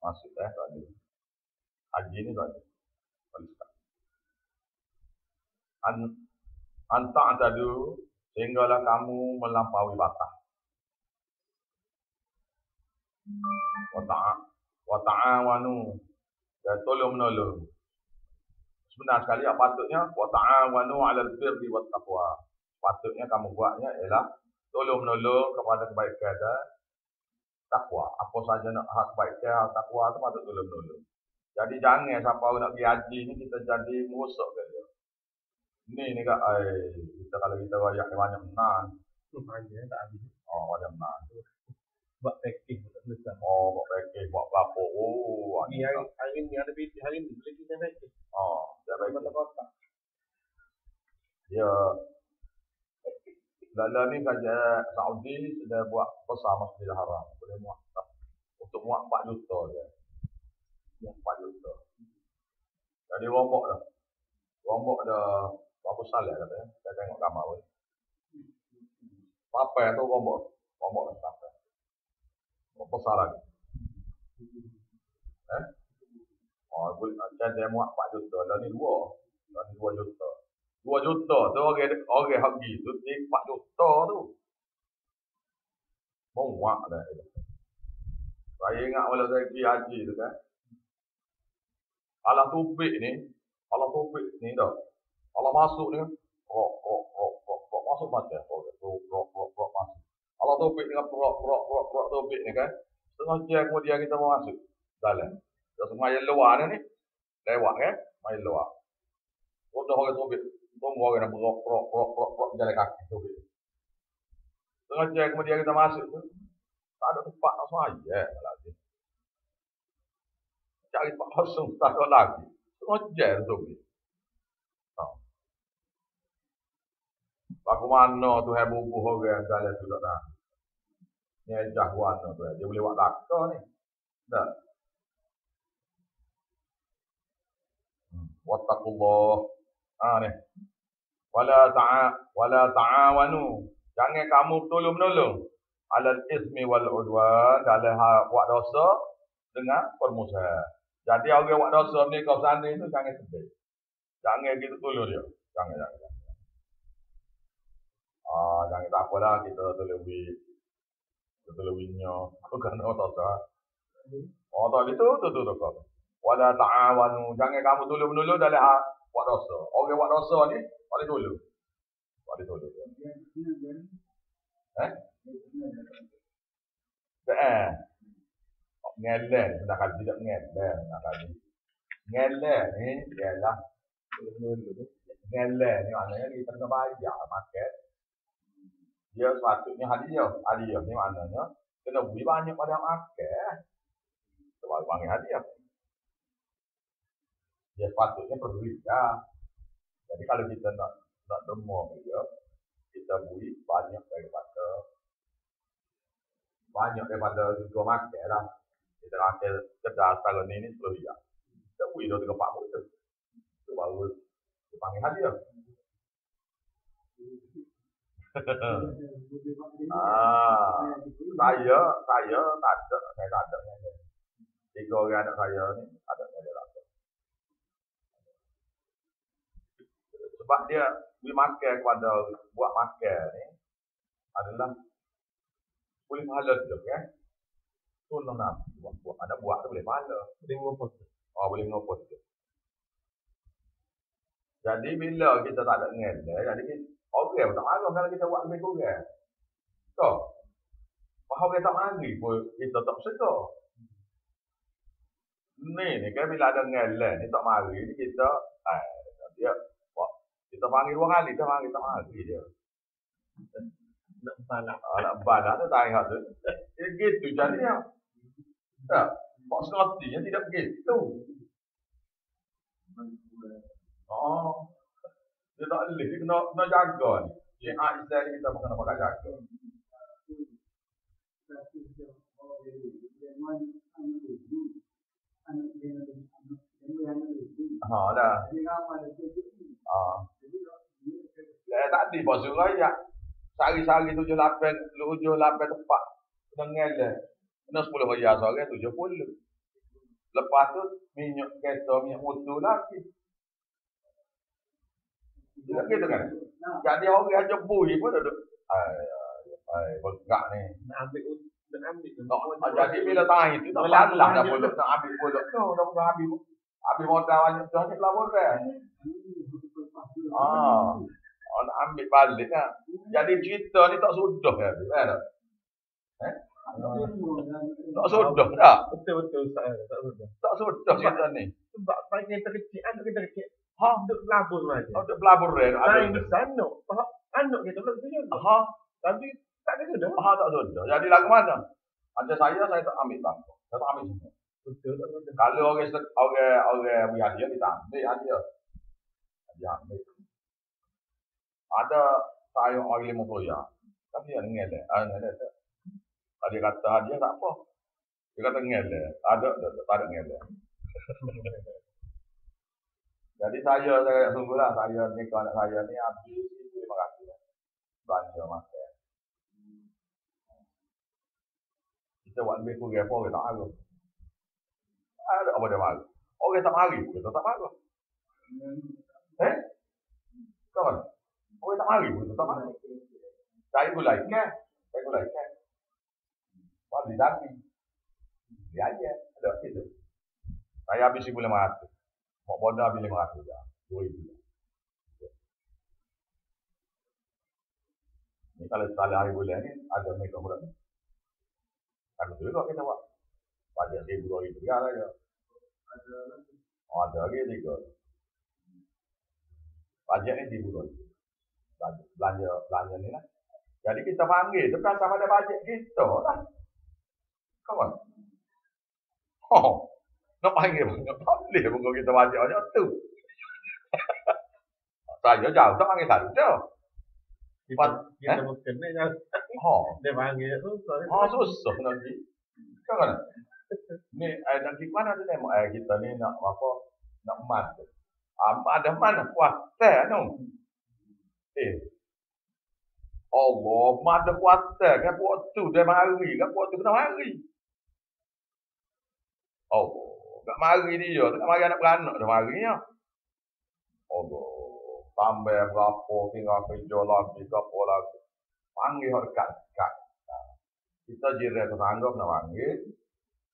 Masuk eh, tak ada. Haji ni tak ada. An, antak tadu sehinggalah kamu melampaui batas. Wata'a wata'awanu dan tolong menolong. Sebenar sekali apa patutnya wata'awanu 'alal birri wat taqwa. Patutnya kamu buatnya ialah tolong menolong kepada kebaikan dan takwa. Apa saja nak hak kebaikan takwa tu patut tolong menolong. Jadi jangan siapa nak pergi haji ni kita jadi musuh ke dia. Ni ni kak, eh, kita kalau kita banyak banyak menang. Banyak tak habis. Oh, banyak menang. Buat packing tak selesai. Oh, buat package, buat berapa. Oh, Ni hari, hari ni ada BT hari ni boleh kita packing. Oh, dah Dari package. mata kotak. Ya. Lala ni kerja Saudi sudah buat besar Masjidil Haram. Boleh muat. Untuk muat 4 juta dia. Muat 4 juta. Jadi rombok dah. Rombok dah berapa salah katanya. Saya tengok gambar pun. Apa tu rombok? Rombok dah sampai. Berapa besar lagi? Eh? Oh, boleh macam dia muat 4 juta. Dah ni dua. Dah ni 2 juta. 2 juta tu orang orang haji tu ni 4 juta tu. Muak dah. Saya ingat bila saya pergi haji tu kan. Alah tubik ni, alah tubik ni dah. Alah masuk ni kan. Rok, rok, rok, rok, rok. Masuk mata. Rok, rok, rok, rok, rok, masuk. Alah tubik dengan rok, rok, rok, rok, tubik ni kan. Setengah jam kemudian kita mau masuk. Dalam. Dah semua yang luar ni. Lewat kan. Main luar. Udah orang tubik. Tunggu orang nak berok, rok, rok, rok, rok. Jalan kaki tubik. Setengah jam kemudian kita masuk tu. Tak ada tempat nak semaya lagi. Cari tempat kosong tak ada lagi. Setengah jam tubik. Bagaimana tu hai bubuh orang dalam tu tak nak. Ni ajah warna tu. Dia boleh buat laka ni. Tak. Hmm. Wattaqullah. Ah ni. Wala ta'a wala ta'awanu. Jangan kamu tolong menolong alal ismi wal udwan dalam hal buat dosa dengan permusuhan. Jadi orang buat dosa ni kau sana tu jangan sedih. Jangan kita tolong dia. Jangan jangan. Apalah kita tolong we kita tolong winyo. Bukan dosa. Oh, tak itu tu tu tu kau. Wala ta'awanu. Jangan kamu tolong menolong dalam hal buat dosa. Orang buat dosa ni boleh tolong. Boleh tolong. Eh? Eh. Ngeleh, nak kali tidak ngeleh, nak kali. Ngeleh ni ialah ngeleh ni maknanya kita kena bayar market. Dia sepatutnya hadiah. Hadiah ni maknanya kena beri banyak pada market. Sebab panggil hadiah. Dia sepatutnya berbeda. Jadi kalau kita nak nak demo dia, kita beri banyak daripada banyak daripada juga market lah. Kita makan kedai setara ni ni sepuluh riyal. Kita beri dua tiga empat puluh. Itu baru dipanggil hadiah. Ah, saya, saya tak ada, saya tak ada dengan dia. Tiga orang anak saya ni ada dengan dia rasa. Sebab dia beri makan kepada buat makan ni adalah boleh pahala tu kan. Tolong nak buat, buat ada buat tu boleh pahala. Boleh ngopot. Oh boleh ngopot tu. Jadi bila kita tak ada ngelak, jadi kita, Orang tak marah kalau kita buat lebih kurang. Kau. Bahawa kita tak mari pun kita tak suka. Ni ni kan bila ada ngelan ni tak mari ni kita eh dia wah, kita panggil dua kali kita panggil tak mari dia. Nak balak. Ah, nak badak tu tak ingat tu. Dia gitu jadinya. Tak. Mak senatinya tidak begitu. Oh. Dia tak boleh. Dia kena, kena jaga ni. Syiar Islam ni kita kena pakai jaga. Ha dah. Ha. Eh tadi bos raya. Sari-sari tujuh lapan, tujuh lapan tempat. Kena ngelak. Kena sepuluh raya seorang tujuh puluh. Lepas tu minyak kereta, minyak motor lagi. Tidak gitu kan? Jadi orang aja bui pun duduk. Ay, begak ni. Nak ambil nak ambil tu. Tak, jadi bila tahi tu tak lalah dah boleh nak ambil boleh. Tu dah bukan habis. Habis modal banyak tu hanya pelabur dah. Ah. Oh, nak ambil balik kan. Jadi cerita ni tak sudah ya. Eh, tak? Eh? Tak sudah tak? Betul-betul Ustaz. Tak betul. Tak sudah cerita ni. Sebab paling kereta kecil, anak kereta kecil. Ha, Duduk labur saja. ada pelabur dah. Lain Ada. besar anak. Faham? Anak kita belum kerja. Ha, Tapi tak ada sudah. ha tak sudah. Jadi lagu mana? Ada saya, saya tak ambil bang. Saya tak ambil semua. Betul tak betul. Kalau orang orang orang punya dia kita ambil hadiah. Dia ambil. Ada saya orang lima puluh ya. Tapi dia ngel eh. Ah ngel eh. Dia kata hadiah tak apa. Dia kata ngel eh. Ada tak ada ngel eh. Jadi saya saya tunggu lah saya ni anak saya ni api itu terima kasih lah. Belanja mas. Kita buat lebih kurang ah, apa kita malu. Eh? Kan? Kan? Ada apa dia malu? Oh kita malu, kita tak malu. Eh? Kawan, oh kita malu, kita tak malu. Saya pun lain kan? Saya pun lain kan? Wah, di dalam ni. Dia aja, ada apa itu? Saya habis ibu lima ratus. Pak bodoh bila mengaku dia. Dua ibu. Ini kalau setahun hari bulan ni, ada mereka murah ni. Tak betul juga kita buat. Pada lah dia ibu dua ibu. Ya lah. Oh, ada lagi tiga. Pajak ni ibu dua. Belanja, belanja ni lah. Jadi kita panggil tu kan sama ada pajak kita lah. Kawan. Oh nak panggil pun tak boleh pun kita pajak macam tu. Saya jauh, tak panggil saja. Kita, Pat- kita bukan ni yang Oh, dia panggil tu. sorry. oh susah nanti. Kawan. Ni, eh, nanti mana tu tengok eh, kita ni nak apa? Nak emas. Ah, ada mana kuasa tu? Eh. Allah, mana kuasa kan buat tu dia mari, kan buat tu kena mari. Allah, tak mari dia, tak mari anak beranak dia mari ya. Allah, tambah berapa tinggal kerja lagi, apa lagi. Panggil orang dekat-dekat. Kita jiran tetangga kena panggil.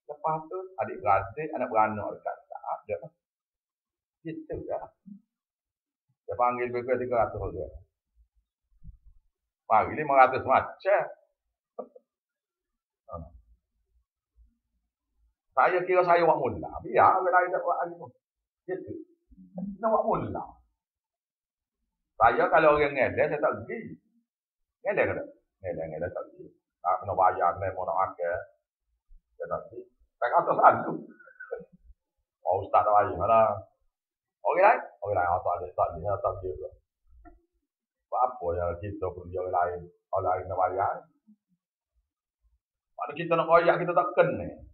Lepas tu adik-beradik, anak beranak dekat tak ada. Gitu ya. Dia panggil berapa tiga ratus dia. Panggil lima ratus macam. Saya kira saya buat mula. Biar orang lain tak buat lagi tu. Gitu. Kita buat mula. Saya kalau orang ngedek, saya tak pergi. Ngedek ke tak? Ngedek, ngedek tak pergi. Tak kena bayar, kena nak makan. Saya tak pergi. Saya kata selalu. Oh, ustaz tak bayar lah. Orang lain? Orang lain, ada, tak ada, saya tak pergi juga. Sebab apa yang kita pergi orang lain? Orang lain kena bayar. Mana kita nak koyak, kita tak kena.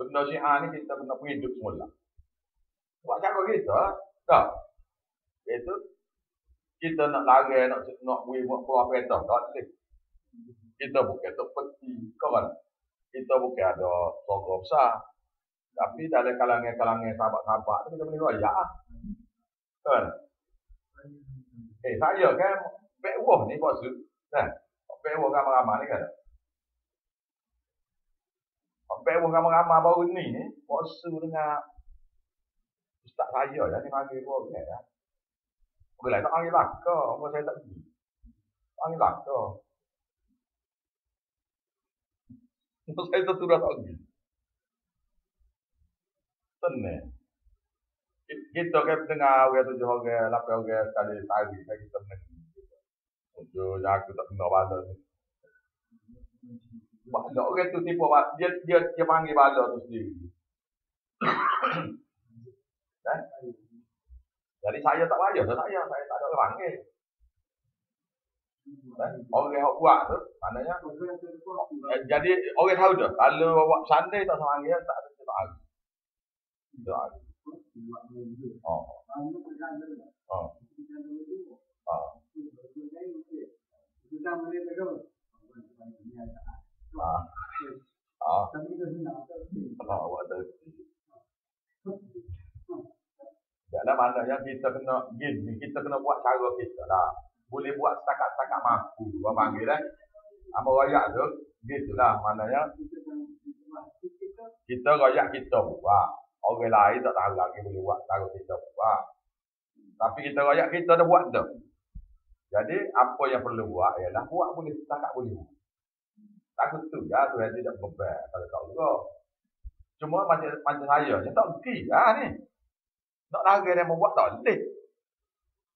Benda syiar ni kita kena hidup semula. Sebab cara kita, tak? Itu, kita nak lari, nak nak pergi buat keluar kereta, tak boleh. Kita bukan tu peti, kawan. Kita bukan ada sogo besar. Tapi dalam kalangan-kalangan sahabat-sahabat tu kita boleh royak lah. Kan? Eh, saya kan, bekwah ni bos tu. Kan? Bekwah ramai-ramai ni kan? Bekwah ramai-ramai baru ni bos tu dengan Ustaz saya lah ni panggil gua kan ya. Orang lain tak panggil laka. Orang saya tak pergi. Panggil laka. Orang saya tu dah tak pergi. Tenang. Kita kan dengar orang tujuh orang, lapan orang sekali kan kita menang. Tujuh yang aku tak kena bala ni. Bala orang tu tipu, dia, dia, dia panggil bala tu sendiri. eh? Jadi saya tak payah, saya, saya tak ada orang panggil. Eh? Orang yang buat tu, maknanya, eh, jadi orang tahu dah, kalau awak sandai tak sama panggil, tak ada tak hari. Tak hari. Oh. Oh. Oh. Ah. Ah, awak dah. Jangan maknanya kita kena gini, kita kena buat cara kita lah. Boleh buat setakat-setakat mampu. Orang panggil kan. Amal rakyat tu, gitulah maknanya. Kita rakyat kita buat. Orang lain tak tahu lagi boleh buat cara kita buat. Tapi kita rakyat kita dah buat dah. Jadi apa yang perlu buat ialah buat boleh setakat boleh buat. Takut tu ya tu yang tidak beban kalau tak juga. Cuma macam macam saya, saya tak pergi lah ni. Nak lagi dia membuat tak boleh.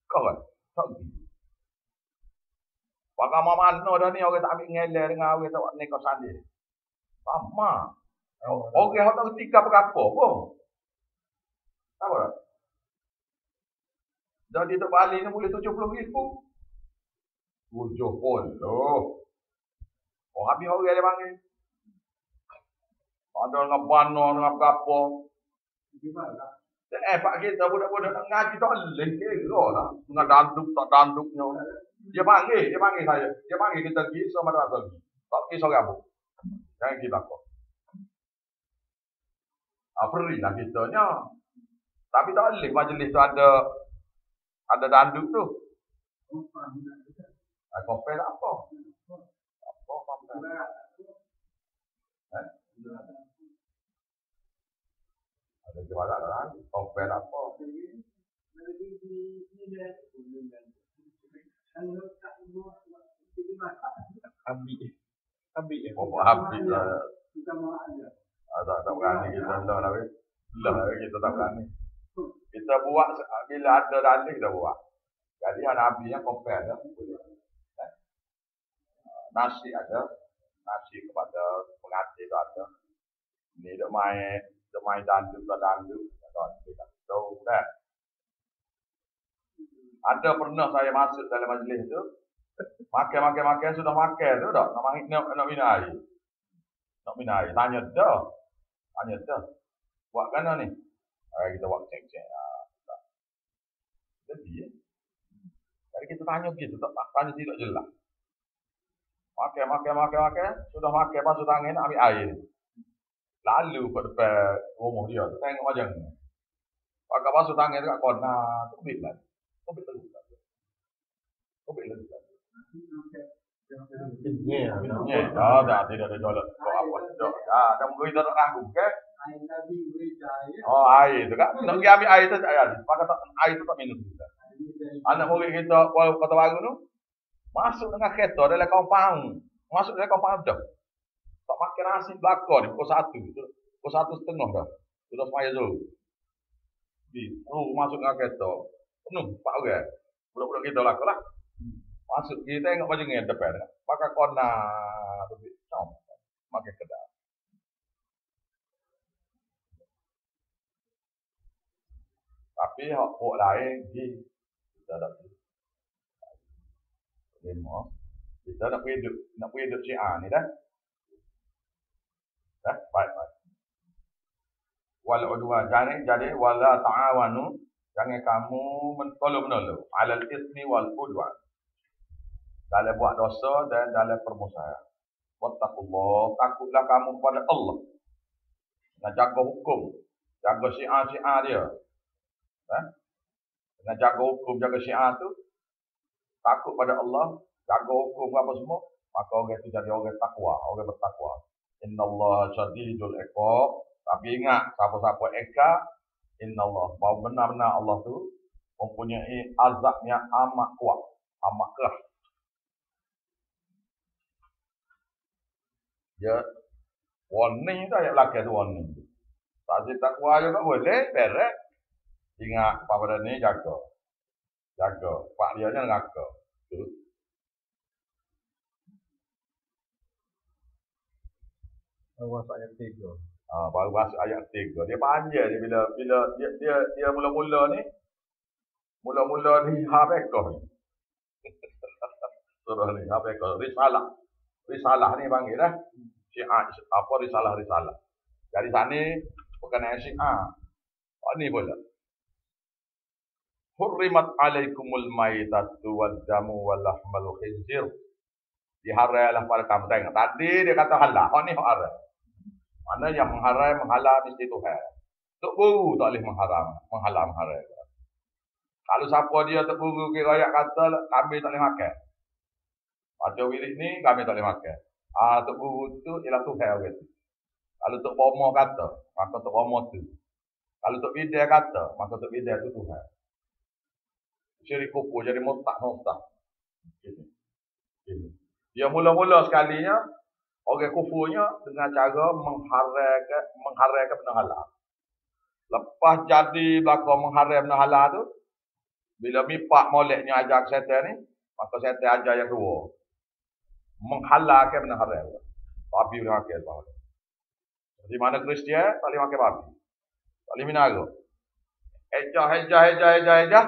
Kau kan? Tak pergi. Pakai mana dah ni orang tak ambil ngelak dengan orang tak buat nikah sandi. Sama. Orang yang tak ketika apa-apa pun. Apa tak? Jadi tak balik ni boleh tujuh puluh ribu. Tujuh puluh. Oh, habis orang dia panggil. Ada dengan bana, dengan apa. Eh, Pak kita budak-budak nak ngaji tak boleh kira lah. Dengan danduk, tak danduknya. Dia panggil, dia panggil saya. Dia panggil kita pergi, sama ada lagi. Tak pergi seorang pun. Jangan kita kau. Ah, pergi lah kita nya. Tapi tak boleh majlis tu ada ada danduk tu. Ah, kompel apa? Apa kompel? Eh? Ada jualan kan? Kompel apa? Ambil. Ambil ya. Oh, habis lah. Ah, tak, tak berani kita lah lah. weh. Lah weh, kita tak berani. Kita buat bila ada dalih kita buat. Jadi Nabi yang compare ya. Eh? Ah, Nasi ada. Nasi kepada pengantin tu ada. Ni dok main, dok main danduk, dok danduk. Tak tidak tahu dah. Ada pernah saya masuk dalam majlis tu. Makan, makan, makan. Sudah makan tu dah. Nak, main- nak, nak minum air. Nak minum air. Tanya dah. Tanya dah. Buat mana ni? Ah, kita buat cek-cek. Ah, tak. Jadi. Jadi kita tanya gitu, tak, tak tanya tidak jelas. Makan, makan, makan, makan. Sudah makan, basuh tangan, ambil air. Lalu ke depan rumah dia, tu tengok macam ni. Pakai basuh tangan dekat kona, tu ambil lah. Ambil terus. Ambil lagi. Ya. Ya, dah, dah, tidak ada jualan. Kau apa. Dah, dah mungkin tak ragu, ke? Oh, air tu kan. Nak pergi ambil air tu tak ada. Pakai tak, air tu tak minum. Kita. Anak murid kita, walau kota baru tu, masuk dengan kereta dalam kampung. Masuk dalam kampung dah. Tak makan nasi belakang di pukul satu. Tu, Pukul satu setengah dah. Sudah semaya tu. Di, oh, masuk dengan kereta. Penuh, empat orang. Budak-budak kita lah lah. Masuk, kita tengok macam ni depan. Pakai kona. tu, Nom. Makan kedai. Tapi hak pok lain di kita tak Lima. Kita nak pergi duduk, nak pergi duduk syiar ni dah. Dah, baik, baik. Wal udwan. Jadi, jadi wala ta'awanu. Jangan kamu mentolong menolong. Alal ismi wal udwan. Dalam buat dosa dan dalam permusuhan. Wattaqullah. Takutlah kamu kepada Allah. Nak jaga hukum. Jaga syiar-syiar dia. Eh? Dengan jaga hukum, jaga syiar tu, takut pada Allah, jaga hukum apa semua, maka orang itu jadi orang takwa, orang bertakwa. Inna Allah syadidul iqab. Tapi ingat, siapa-siapa eka, Inna Allah, bahawa benar-benar Allah tu, mempunyai azab yang amat kuat, amat keras. Ya, warning tu ayat belakang tu warning. Tak ada takwa juga boleh, beres. Ingat, apa pada ni jaga. Jaga. Pak dia ni ngaka. Tu. Awas ayat tiga. Ha, baru masuk ayat tiga. Dia panjang dia bila bila dia dia dia mula-mula ni mula-mula ni habekoh ni. Surah ni habekoh risalah. Risalah ni panggil dah. Syiah apa risalah risalah. Dari sana bukan ayat syiah. Oh, ni pula. Hurrimat alaikumul maitatu wal jamu wal lahmal khinzir. Diharailah pada kamu. Tengok. Tadi dia kata halal. Oh ni haram. Mana yang mengharam, menghalang mesti Tuhan. Tok Guru tak boleh mengharam, menghalang, mengharam. Kalau siapa dia Tok Guru kira rakyat kata, kami tak boleh makan. Macam wirid ni, kami tak boleh makan. Ah, Tok Guru tu ialah Tuhan orang tu. Kalau Tok Bomo kata, maka Tok Bomo tu. Kalau Tok Bidai kata, maka Tok Bidai tu Tuhan. Syirik kuku jadi mutak mutak. Ini. Ini. Dia mula-mula sekalinya, Orang kufurnya dengan cara mengharaikan mengharaikan benda halal. Lepas jadi belakang mengharam benda halal tu, bila mipak moleknya ajar setan ni, maka setan ajar yang kedua. Menghalalkan benda haram. Babi boleh makan bahawa. Di mana Kristian, tak boleh makan babi. Tak boleh minaga. Ejah, ejah, ejah, ejah, ejah.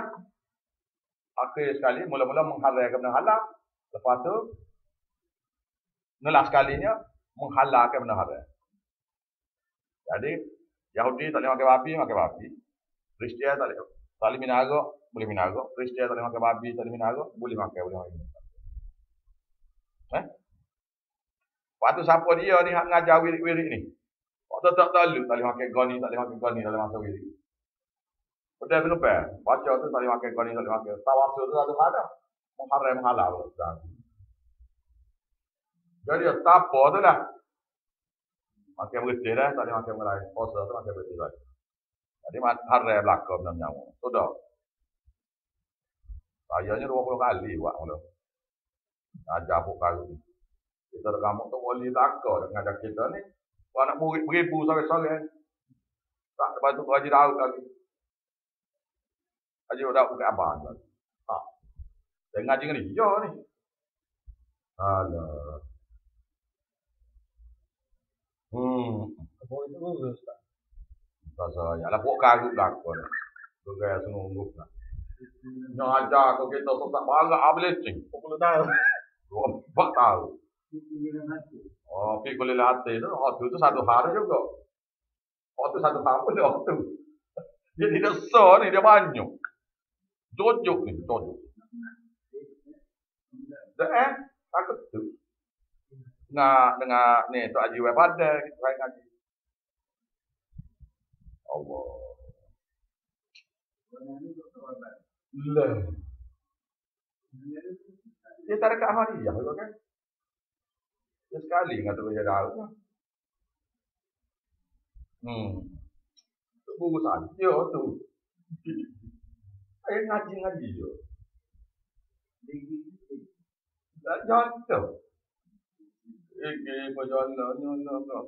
Akhir sekali, mula-mula menghalalkan benda halal. Lepas tu, Nelah sekalinya menghalalkan benda haram. Jadi Yahudi tak boleh makan babi, makan babi. Kristian tak boleh tak boleh minaga, boleh minaga. Kristian tak boleh makan babi, tak boleh minaga, boleh makan, boleh makan. Eh? Lepas tu siapa dia ni hak ngajar wirik-wirik ni? Tetap tak lu, tak boleh makan goni, tak boleh makan goni dalam masa wirik. Betul tu lepas. Baca tu tak boleh makan goni, tak boleh makan. Tawasul tu ada ada. Mengharam halal. Jadi tak apa tu lah. Makan bersih dah, tak boleh makan lain. Puasa tu makan bersih lagi. Jadi haram belakang dalam nyawa. Sudah. Sayanya 20 kali buat mula. Ajar pun kali. Kita dah kamu tu boleh takut dengan ajar kita ni. Kau anak murid beribu sore-sore. Tak lepas tu Haji Daud lagi. Haji bukan abang lagi. Ha. Saya ngaji dengan dia ni. Alah. Hmm. Apa itu bagus tak? Tak saya. Lah buat karut lakon. Tu gaya senungguh lah. Yang ajar kau kita sesak banyak ability. 40 tahun. Dua empat tahun. Oh, pergi kulit hati tu. Waktu tu satu hari juga. Waktu satu tahun dia waktu. Dia tidak so ni, dia banyak. Jojuk ni, jojuk. Dah eh, takut tu. Dengan, dengan ni, tu Haji Wai pada kita saya ngaji. Allah. Lah. Dia tak ada kat Ahmadiyah juga kan? Dia sekali tu dia dah. Hmm. Tu buku saja tu. Saya ngaji-ngaji je. Tak. Eh, eh, berjalan, nyonya, apa.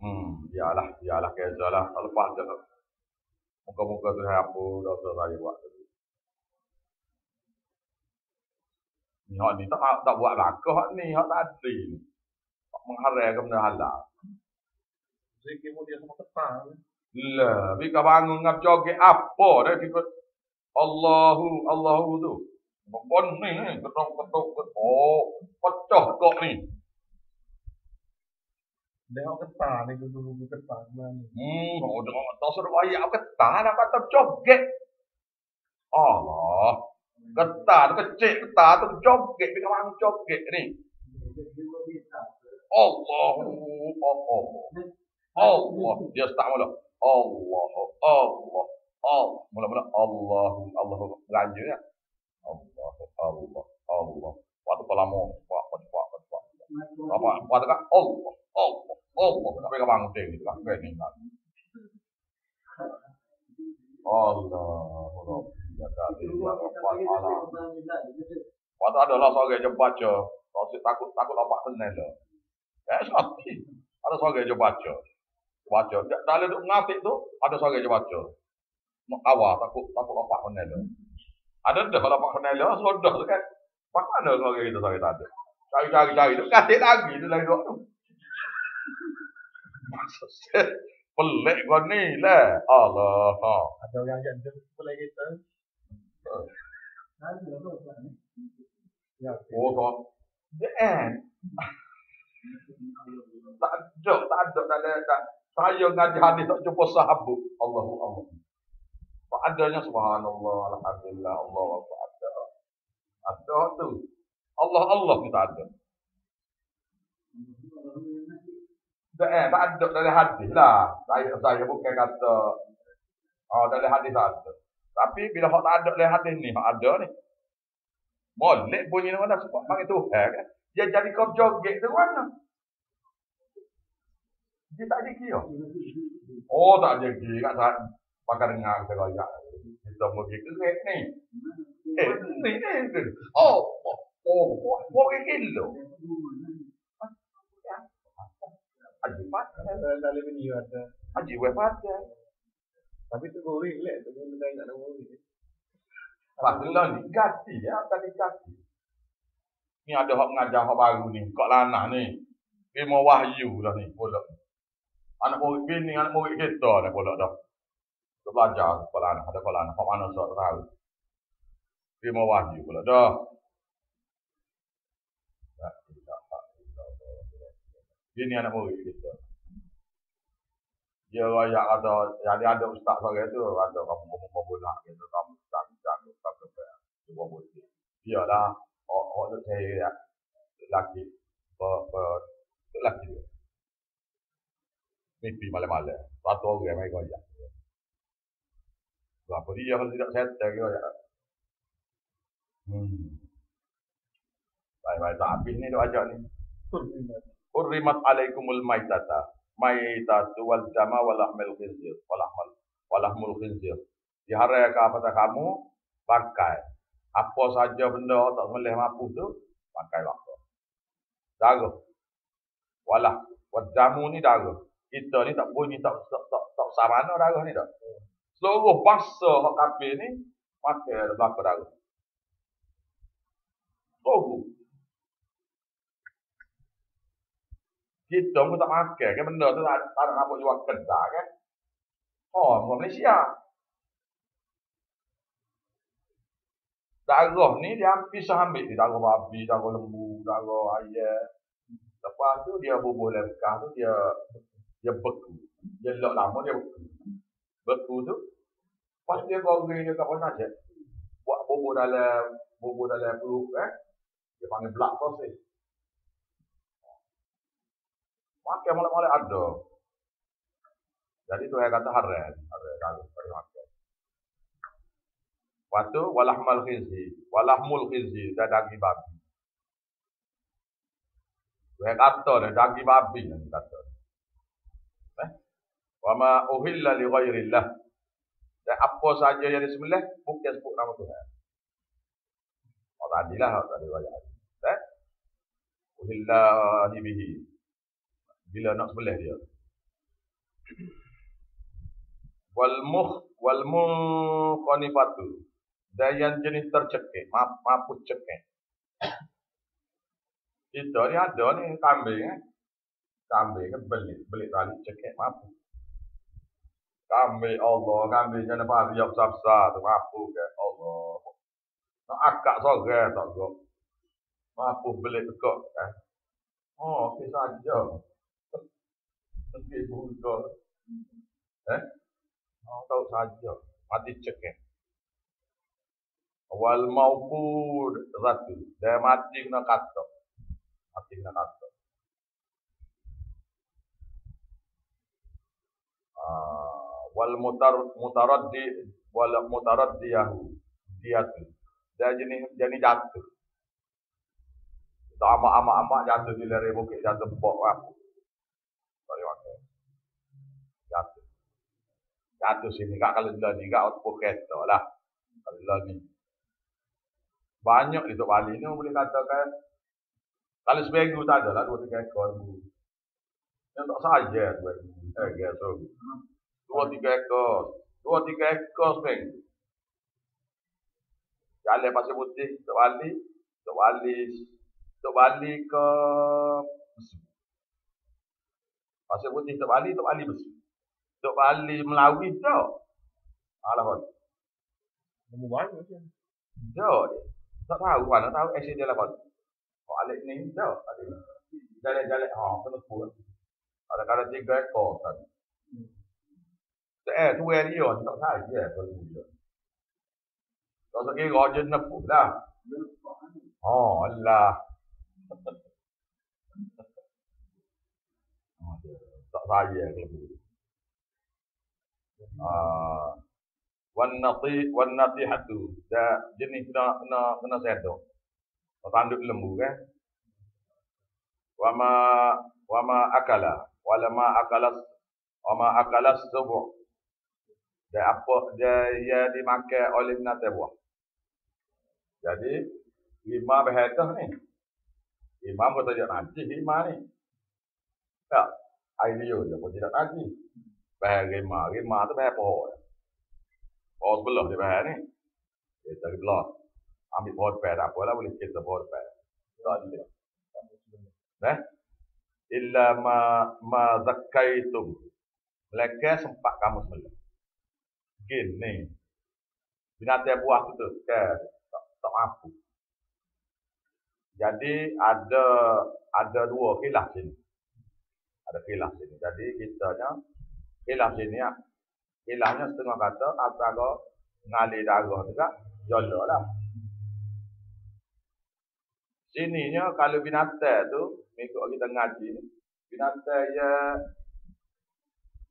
Hmm, biarlah, biarlah keza lah. Tak lepas je lah. Muka-muka tu apa dosa saya buat tu. Ni hak ni tak tak buat lakah hak ni, hak tadi ni. Tak mengharai ke benda halal. Zikir pun dia sama ketang. Lah, bika bangun ngap joget apa dah kita Allahu Allahu tu. Bon ni ketok ketok ketok pecah kok ni. Dia ketang ni dulu dulu ketang mana. Hmm, kau dengar tak suruh ayat ketah nak kata joget. Allah. Ketah tu kecil ketah tu joget bika bangun joget ni. Allahu Allah. Allah. Dia start mula. Allah. Allah. Allah. Mula-mula Allah. Allah. Belanja ya. Allah. Allah. Allah. Waktu pelama. Wah, wah, wah, wah. Apa? Waktu kan Allah. Allah. Allah. Tapi kau bangun kan. Kau ni kan. Allah, Rabbi, ya kali, ya Rabbal Alam. Waktu ada lah seorang je baca, takut takut nampak senang lah. Sapi. Ada seorang je baca. Baca. Dalam duk ngapik tu, ada seorang je baca. Nak awal, takut takut nampak senang lah. Ada dah kalau nampak senang lah, sudah tu kan. Pak mana seorang kita seorang tak ada. Cari-cari-cari tu, kasih lagi tu lagi dua tu. Pelik kau ni lah. Allah. Ada orang yang jemput lagi kita. Ya, Oh, tak. The end. Tak ada, tak ada, tak ada. Tak. Saya ngaji hadis tak jumpa sahabat. Allahu Allah. Tak adanya subhanallah, alhamdulillah, Allah Akbar. Ada. Ada tu. Allah Allah kita ada. Tak, eh, tak ada dari hadis lah. Saya, saya bukan kata oh, dari hadis tak ada. Tapi bila tak ada dari hadis ni, hak ada ni. Molek bunyi mana sebab panggil Tuhan kan. Dia jadi kau joget tu mana? Dia tak ada kira. Oh tak ada kira kat saat pakai dengar kita royak. Kita pergi kerek ni. Eh, ni ni. ni. Oh, oh, oh, oh, oh, kilo. Haji patah. Dalam ini ada. Haji weh patah. Tapi tu goreng lah. Tu benda yang nak goreng. Patutlah diganti ya, tak diganti. Ni ada hak mengajar hak baru ni, kok lanah ni. Ilmu wahyu dah ni, pula. Anak murid bini, anak murid kita dah pula dah. Dia belajar sekolah anak, ada sekolah anak, hak mana sok tahu. Ilmu wahyu pula dah. Ini anak murid kita. Dia raya kata, yang ada ustaz sore tu, ada kamu membunuh kamu kamu kamu kamu kamu Cuba boleh. Dia lah, orang tu saya ya, laki, Mimpi malam-malam, satu orang yang mereka ya. Kenapa dia kalau tidak settle ke ya? Hmm. Baik-baik tak habis ni tu ajak ni. Hurrimat. Alaikumul maitata. Maitatu wal jama wal ahmil khinzir. Wal ahmal wal ahmul khinzir. Diharamkan kepada kamu pakai. Apa saja benda tak boleh mampu tu pakai lah darah walah. Wal jamu ni darah kita ni tak bunyi tak tak tak, tak sama mana darah ni tak seluruh bangsa hak kafir ni pakai belaka darah seluruh Kita pun tak makan kan benda tu tak, tak nampak jual kedai kan. Oh, orang Malaysia. Darah ni dia pisah ambil. Dia darah babi, darah lembu, darah ayam. Lepas tu dia bubuh lekah tu dia dia beku. Dia lok lama dia beku. Beku tu pas dia goreng dia tak pernah je. Buat bubuh dalam bubuh dalam perut eh. Dia panggil black sausage. Makan malam-malam ada. Jadi tu saya kata haram. Haram kalau pada makan. Waktu walahmal khizi. Walahmul khizi. Dah daging babi. Saya kata dah daging babi. Yang kata. Eh? Wama uhilla li ghairillah. Dan apa saja yang disembelih bukan sebut nama Tuhan. Oh tadilah tadi wajah. Eh? Uhilla bihi bila nak sebelah dia. Wal mukh wal muqanifatu. Dan yang jenis tercekik, maaf mampu cekik. Kita ni ada ni kambing eh. Kambing kan beli, beli tali cekik mampu. Kambing Allah, kambing jangan apa dia besar-besar tu mampu ke Allah. Nak akak sore tak kau. Mampu beli tekak kan. Oh, kisah saja. Tapi buka. Eh? Oh, tahu saja. Mati cek eh. Wal maupun ratu. Dia mati kena kata. Mati kena kata. Uh, wal mutar mutaraddi wal mutaraddiyahu dia tu. Dia jenis jenis jatuh. Tak amak-amak-amak jatuh di lereng bukit jatuh pok aku. Sorry, jatuh. Jatuh sini kak kalau lah ni kak waktu kereta lah. Kalau ni. Banyak di Tok Bali ni boleh katakan kalau seminggu tak ada lah dua tiga ekor. Yang tak saja dua eh ya so. Dua tiga ekor, dua tiga ekor seminggu. Jalan pasir putih Tok Bali, Tok Bali, Tok Bali ke Besu. Pasir putih Tok Bali, Tok Bali Besu. Tok Bali Melawi tak. Alah kan. Nombor banyak je. Tak dia. Tak tahu mana tahu action dia lah kan. Kau alik ni ada. Jalan-jalan ha kena pun. Ada kala tiga ekor kan. Eh, tu area ni tak je kalau dia. Tak sakit roja nepuk lah. Oh, Allah. tak saya kalau Ah, wan nati wan natihatu da jenis kena kena kena sedo tanduk lembu kan wama wama akala walama akalas wama akalas subuh dan apa dia ia dimakan oleh binatang buah jadi lima berhadah ni imam kata dia nanti lima ni tak air dia pun tidak nanti Bahar rima. Rima tu bahar pohon. Pohon sebelah dia bahar ni. Dia cari belah. Ambil pohon depan tak apalah. Boleh kita pohon depan. Tak ada. Eh? Illa ma, ma zakaitum. Mereka sempat kamu sembelih. Gini. Binatang buah tu tu. Tak, tak mampu. Jadi ada ada dua kilah sini. Ada kilah sini. Jadi kita Hilah sini ya. Hilahnya setengah kata antara ngali darah juga jolo lah. Sininya kalau binatang tu, mengikut kita ngaji ni, binatang ya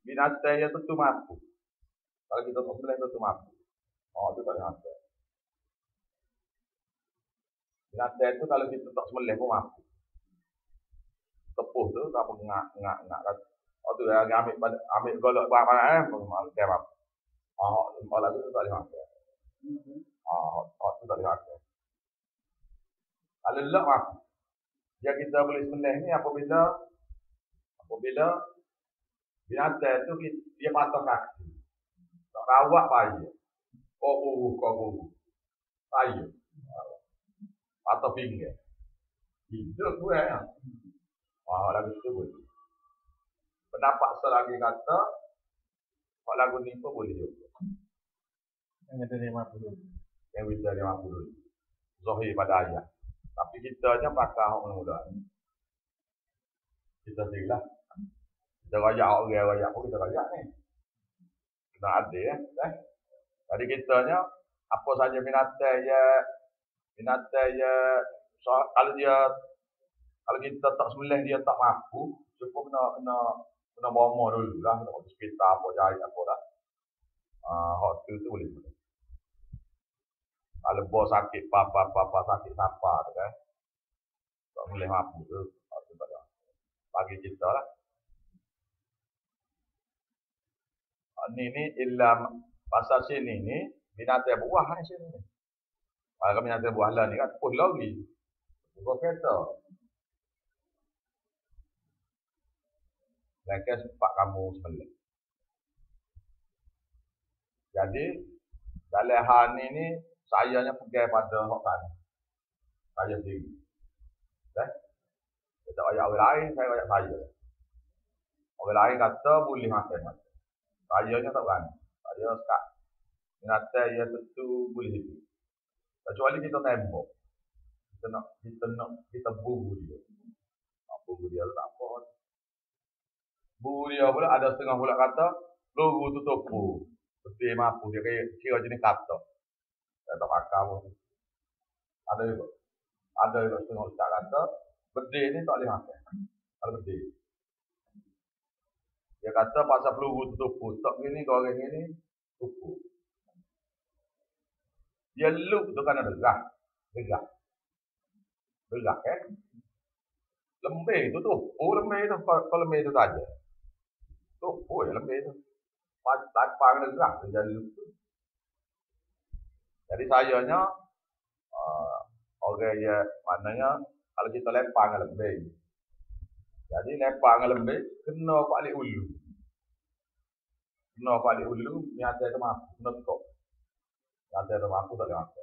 binatang ya tentu mampu. Kalau kita tak boleh tentu mampu. Oh, itu tak mampu. Binatang tu kalau kita tak sembelih pun mampu. Tepuh tu tak apa ngak ngak ngak Oh tu yang ambil ambil golok buat mana eh dia apa. Oh, kalau lagi tu tak boleh makan. Oh, oh tu tak makan. Kalau lelak makan. Yang kita boleh sembelih ni apabila apabila binatang tu dia patah kaki. Rawak bayi. Oh, oh, oh, oh. Bayi. Patah pinggir. Hidup tu eh. Oh, lagi tu boleh pendapat selagi kata Pak lagu ni pun boleh juga. Yang ada lima puluh. Yang ada lima puluh. Zohir pada ayat. Tapi kita je pakai orang muda ni. Kita sendirilah. Kita rayak orang rayak pun kita rayak ni. Kena ada ya. Eh? Jadi kita ni apa saja binatang ya binatang ya so, kalau dia kalau kita tak sembelih dia tak mampu cukup kena kena kena bawa dulu lah, kena pergi hospital apa jahit apa dah. Ah, hot tu tu boleh. Kalau bos sakit, papa papa sakit apa tu kan. Tak boleh mampu tu, Bagi kita lah. Ini ni illa pasal sini ni binatang buah ni sini ni. Kalau binatang buah lah ni kan, pun lagi. Bukan kereta. mereka sempat kamu sembelih. Jadi dalam hal ini ni saya hanya pergi pada hak tadi. Saya sendiri. Eh? Tak ayat orang lain, saya ayat saya. Orang lain kata boleh makan hanya tak berani. Saya sekat. Kata ia tentu boleh hidup. Kecuali kita tembok. Kita nak, kita nak, kita bubu dia. Bubu dia tak apa. Bu dia pula ada setengah pula kata logo tu topu. Betul mampu dia kaya kira jenis kata. Saya tak pakar pun. Ada juga. Ada juga setengah ustaz kata betul ni tak boleh makan. Kalau betul. Dia kata pasal peluru tu topu. Tak gini goreng ini topu. Dia look tu kan ada gerah. Gerah. Gerah kan. Lembih tu tu. Oh lembih tu. Kalau lembih tu saja. Tu, oh ya lebih tu. lapang negah dia jadi lupa. Jadi sayanya uh, orang ya maknanya kalau kita lepang lebih. Jadi lepang lebih kena balik ulu. Kena balik ulu ni ada tu mampu kena kok. Ada tu mampu tak mampu.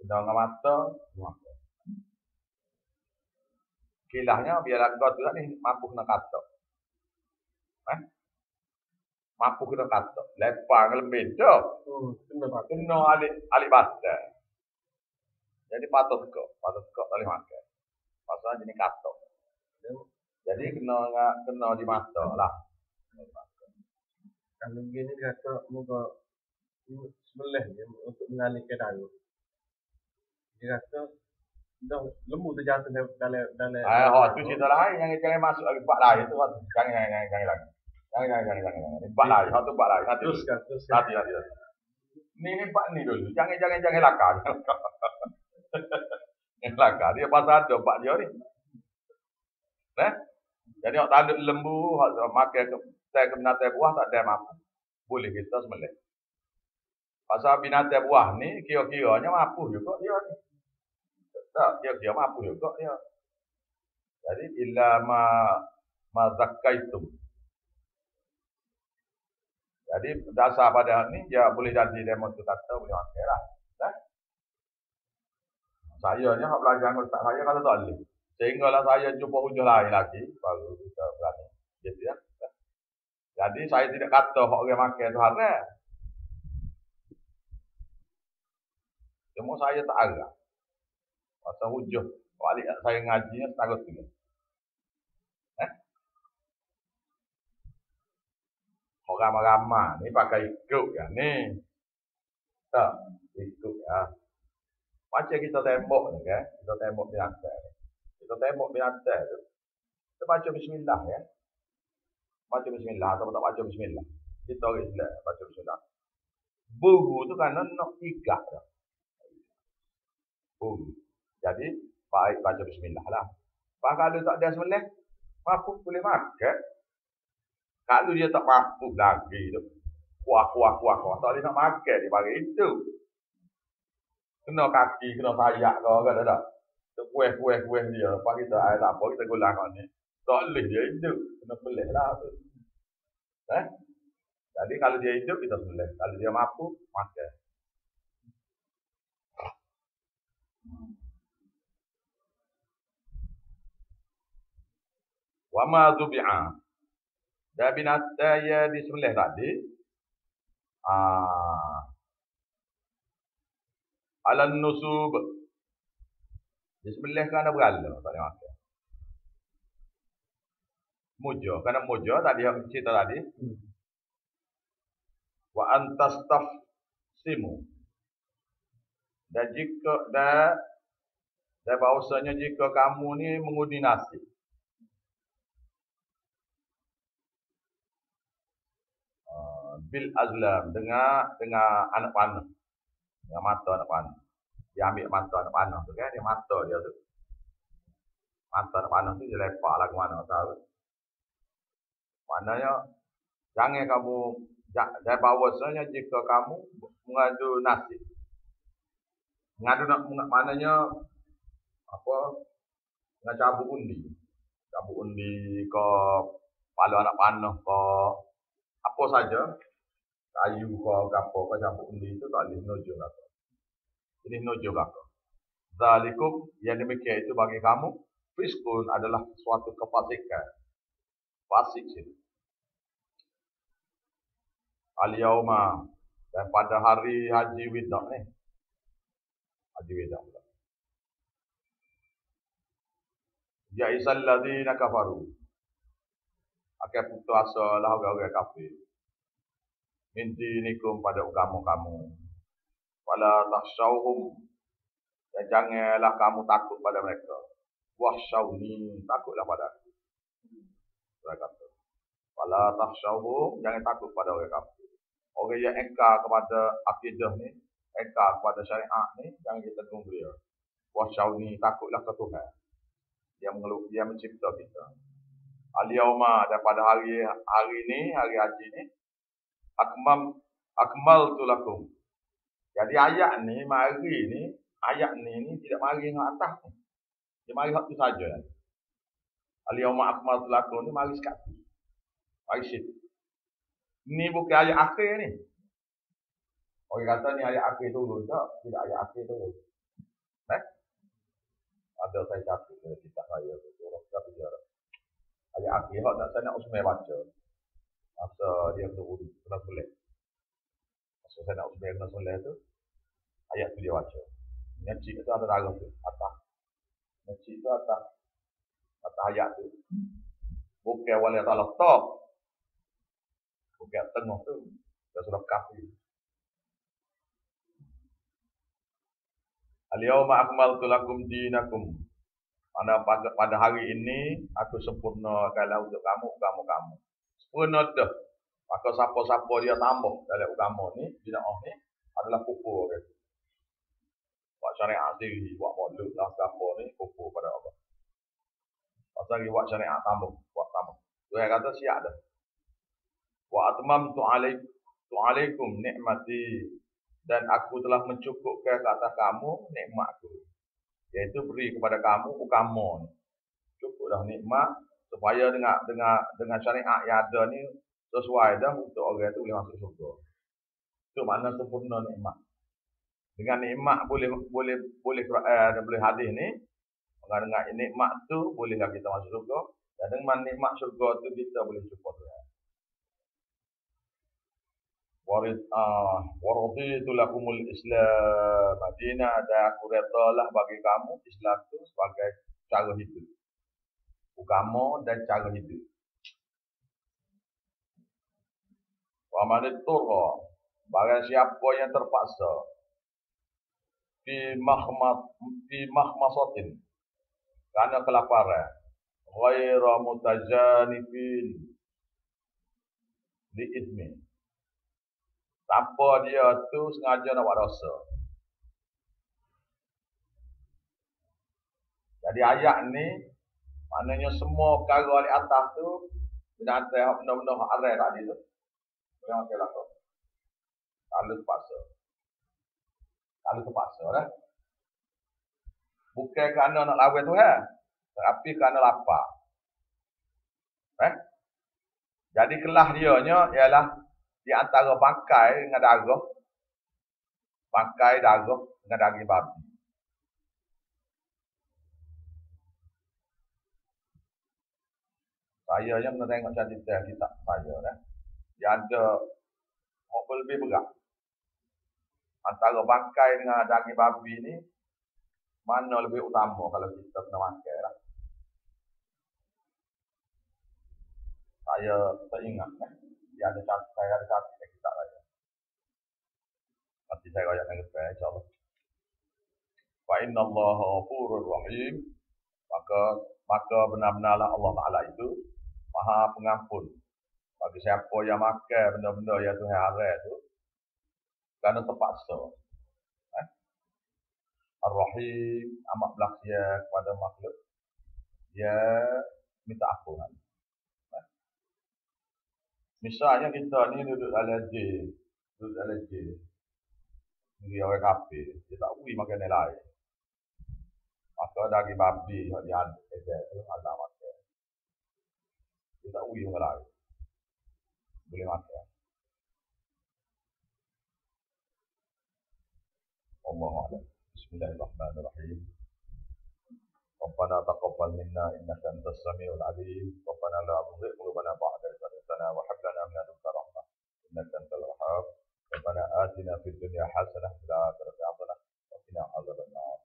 Kena dengan mata mampu. Kilahnya biar kau tu ni mampu kena kata. Eh? Mampu kena kata. Lepang lebih tu. Hmm, kena alik alik batal. Jadi patut kok, patut kok tak boleh makan. Pasal jenis katok. Jadi kena kena di mata lah. Kalau gini dia kata muka sebelah dia untuk mengalihkan darah. Dia kata dah lembu tu jatuh dalam dalam dalam. Ah, oh, tu cerita lain yang jangan masuk lagi bab lain tu. Jangan jangan jangan jangan lagi. Jangan jangan jangan jangan. jangan. Bab lain, hak tu bab lain. Nanti Teruskan, teruskan. nanti. nanti. Ni ni bab ni dulu. Jangan jangan jangan lakar. Jangan lakar. Dia pasal ada bab dia ni. Eh? Jadi hak tanduk lembu, hak makan ke saya ke binatang buah tak ada mampu. Boleh kita sembelih. Pasal binatang buah ni kira-kiranya mampu juga dia ni. Tak, kira-kira mampu juga dia. Jadi illa ma ma zakkaitum. Jadi dasar pada ni dia boleh jadi demo tu kata boleh makan lah. Saya ni hak belajar dengan ustaz saya kata tak boleh. Sehinggalah saya jumpa hujah lain lagi baru kita berani. Gitu ya. Jadi saya tidak kata hak orang makan tu haram. Cuma saya tak agak. Pasal hujah. Balik saya ngajinya setahun tiga. Eh? Orang ramai ni pakai ikut kan ni. Tak, ikut ya. Macam kita tembok ni kan. Kita tembok binatang ni. Kita tembok binatang tu. Kita baca bismillah ya. Baca bismillah atau tak baca bismillah. Kita orang Islam baca bismillah. Buhu tu kan nak ikat dah. Buhu. Jadi, baik baca bismillah lah. Pak kalau tak ada sembelih, mampu boleh makan. Kalau dia tak mampu lagi tu. Kuah, kuah, kuah, kuah. Tak boleh nak makan dia bagi itu. Kena kaki, kena sayak kau kan tak? Kueh, kueh, kueh dia. Pak kita air tak apa, kita gula kau ni. Tak boleh dia hidup. Kena boleh lah tu. Eh? Jadi kalau dia hidup, kita boleh. Kalau dia mampu, makan. Wa ma zubi'a. Dan binatang yang disembelih tadi. Ah. Alan nusub. Disembelih kerana berala. Tak boleh makan. Muja. Kerana muja tadi yang cerita tadi. Hmm. Wa antastaf simu. Dan jika dan dan bahawasanya jika kamu ni mengundi nasi. Ah, bil azlam dengan dengan anak panah. Dengan mata anak panah. Dia ambil mata anak panah tu kan, dia mata dia tu. Mata anak panah tu dia lepak lah ke mana tahu. Maknanya jangan kamu dan bahawasanya jika kamu mengadu nasi. Mengadu nak maknanya apa? Dengan cabut undi. Cabut undi ke kepala anak panah ke apa saja kayu ke apa ke cabut undi itu tak boleh nojo lah. Ini nojo lah. Zalikum yang demikian itu bagi kamu fiskun adalah suatu kefasikan. Fasik sini. Al-Yauma dan pada hari Haji Wida ni. Haji Wida pula. Ya isal ladzina kafaru. Akan putus asa lah orang-orang kafir. Min dinikum pada kamu-kamu. Wala takhshawhum. Dan janganlah kamu takut pada mereka. Wahsyawni. Takutlah pada aku. Mereka kata. Wala takhshawhum. Jangan takut pada orang kafir. Orang yang engkar kepada akidah ni. Engkar kepada syariat ni. Jangan kita tunggu dia. Wahsyawni. Takutlah ke Tuhan dia mengeluh, dia mencipta kita. Al-yauma daripada hari hari ni, hari haji ni, akmal akmal tu lakum. Jadi ayat ni mari ni ayat ni ni tidak mari dengan atas ni. Dia mari hak tu saja. Al-yawma akmal tu lakum ni mari sekali. Mari situ. Ni bukan ayat akhir ni. Orang kata ni ayat akhir dulu tak? Tidak ayat akhir dulu. Eh? Ada saya catat dalam kitab saya tu. Orang kata dia ayat akhir hak tak saya nak usmai baca. Masa dia berwudu, kena soleh. Masa saya nak usmai kena soleh tu, ayat tu dia baca. Ngaji tu ada darah tu, atas. Ngaji tu atas. Atas ayat tu. Bukan wali ta'ala top. Bukan tengah tu. Dia sudah kafir. Al-yawma akmaltu lakum dinakum. Pada, pada hari ini, aku sempurnakanlah untuk kamu, kamu, kamu. Sempurna dah. Maka siapa-siapa dia tambah dalam agama ni, bida'ah ni, adalah kufur. Kan? Buat syariat sendiri, buat modul lah, siapa ni, kufur pada Allah. Pasal lagi buat syariat tambah, buat tambah. Tuhan kata siap dah. Wa atmam tu alaikum nikmati dan aku telah mencukupkan ke atas kamu nikmatku. Iaitu beri kepada kamu ukamun. Cukup dah nikmat supaya dengan dengan dengan syariat yang ada ni sesuai dah untuk orang itu boleh masuk syurga. Itu makna sempurna nikmat. Dengan nikmat boleh boleh boleh eh, boleh hadis ni dengan dengan nikmat tu bolehlah kita masuk syurga. Dan dengan nikmat syurga tu kita boleh cukup Tuhan. Warid ah waraditu lakumul islam. Madina dan aku redalah bagi kamu Islam tu sebagai cara hidup. Agama dan cara hidup. Wa man turra barang siapa yang terpaksa fi mahmat fi mahmasatin kerana kelaparan ghaira mutajanifin li ismin Tanpa dia tu sengaja nak buat dosa. Jadi ayat ni maknanya semua perkara di atas tu binatang benda-benda hak arai tadi tu. Yang okey lah tu. Kalau terpaksa. Kalau terpaksa lah. Bukan kerana nak lawan Tuhan. Tapi kerana lapar. Eh? Jadi kelah dia ialah di antara bangkai dengan darah bangkai darah dengan daging babi saya yang pernah tengok cerita kita saya eh. dia ada lebih berat antara bangkai dengan daging babi ni mana lebih utama kalau kita kena makan lah. saya tak ingat eh dia ada satu, saya ada satu yang kita raya. Nanti saya raya dengan lepas, insyaAllah. Fa inna Allah ghafurur rahim. Maka maka benar-benarlah Allah Taala itu Maha Pengampun bagi siapa yang makan benda-benda yang Tuhan haram itu kerana terpaksa. Eh? Ar-Rahim amat belasya kepada makhluk. Dia minta ampunan. Misalnya kita ni duduk dalam J, duduk dalam J. Ini orang kafe, dia tak boleh makan yang lain. Maka daging babi yang dia ada, tu ada makan. Dia tak boleh makan lain. Boleh makan. الله أعلم. بسم الله الرحمن الرحيم. ربنا تقبل منا إنك أنت السميع العليم. ربنا لا تزغ قلوبنا بعد إذ هديتنا وهب لنا من لدنك رحمة إنك أنت الوهاب. ربنا آتنا في الدنيا حسنة وفي الآخرة حسنة وقنا عذاب النار.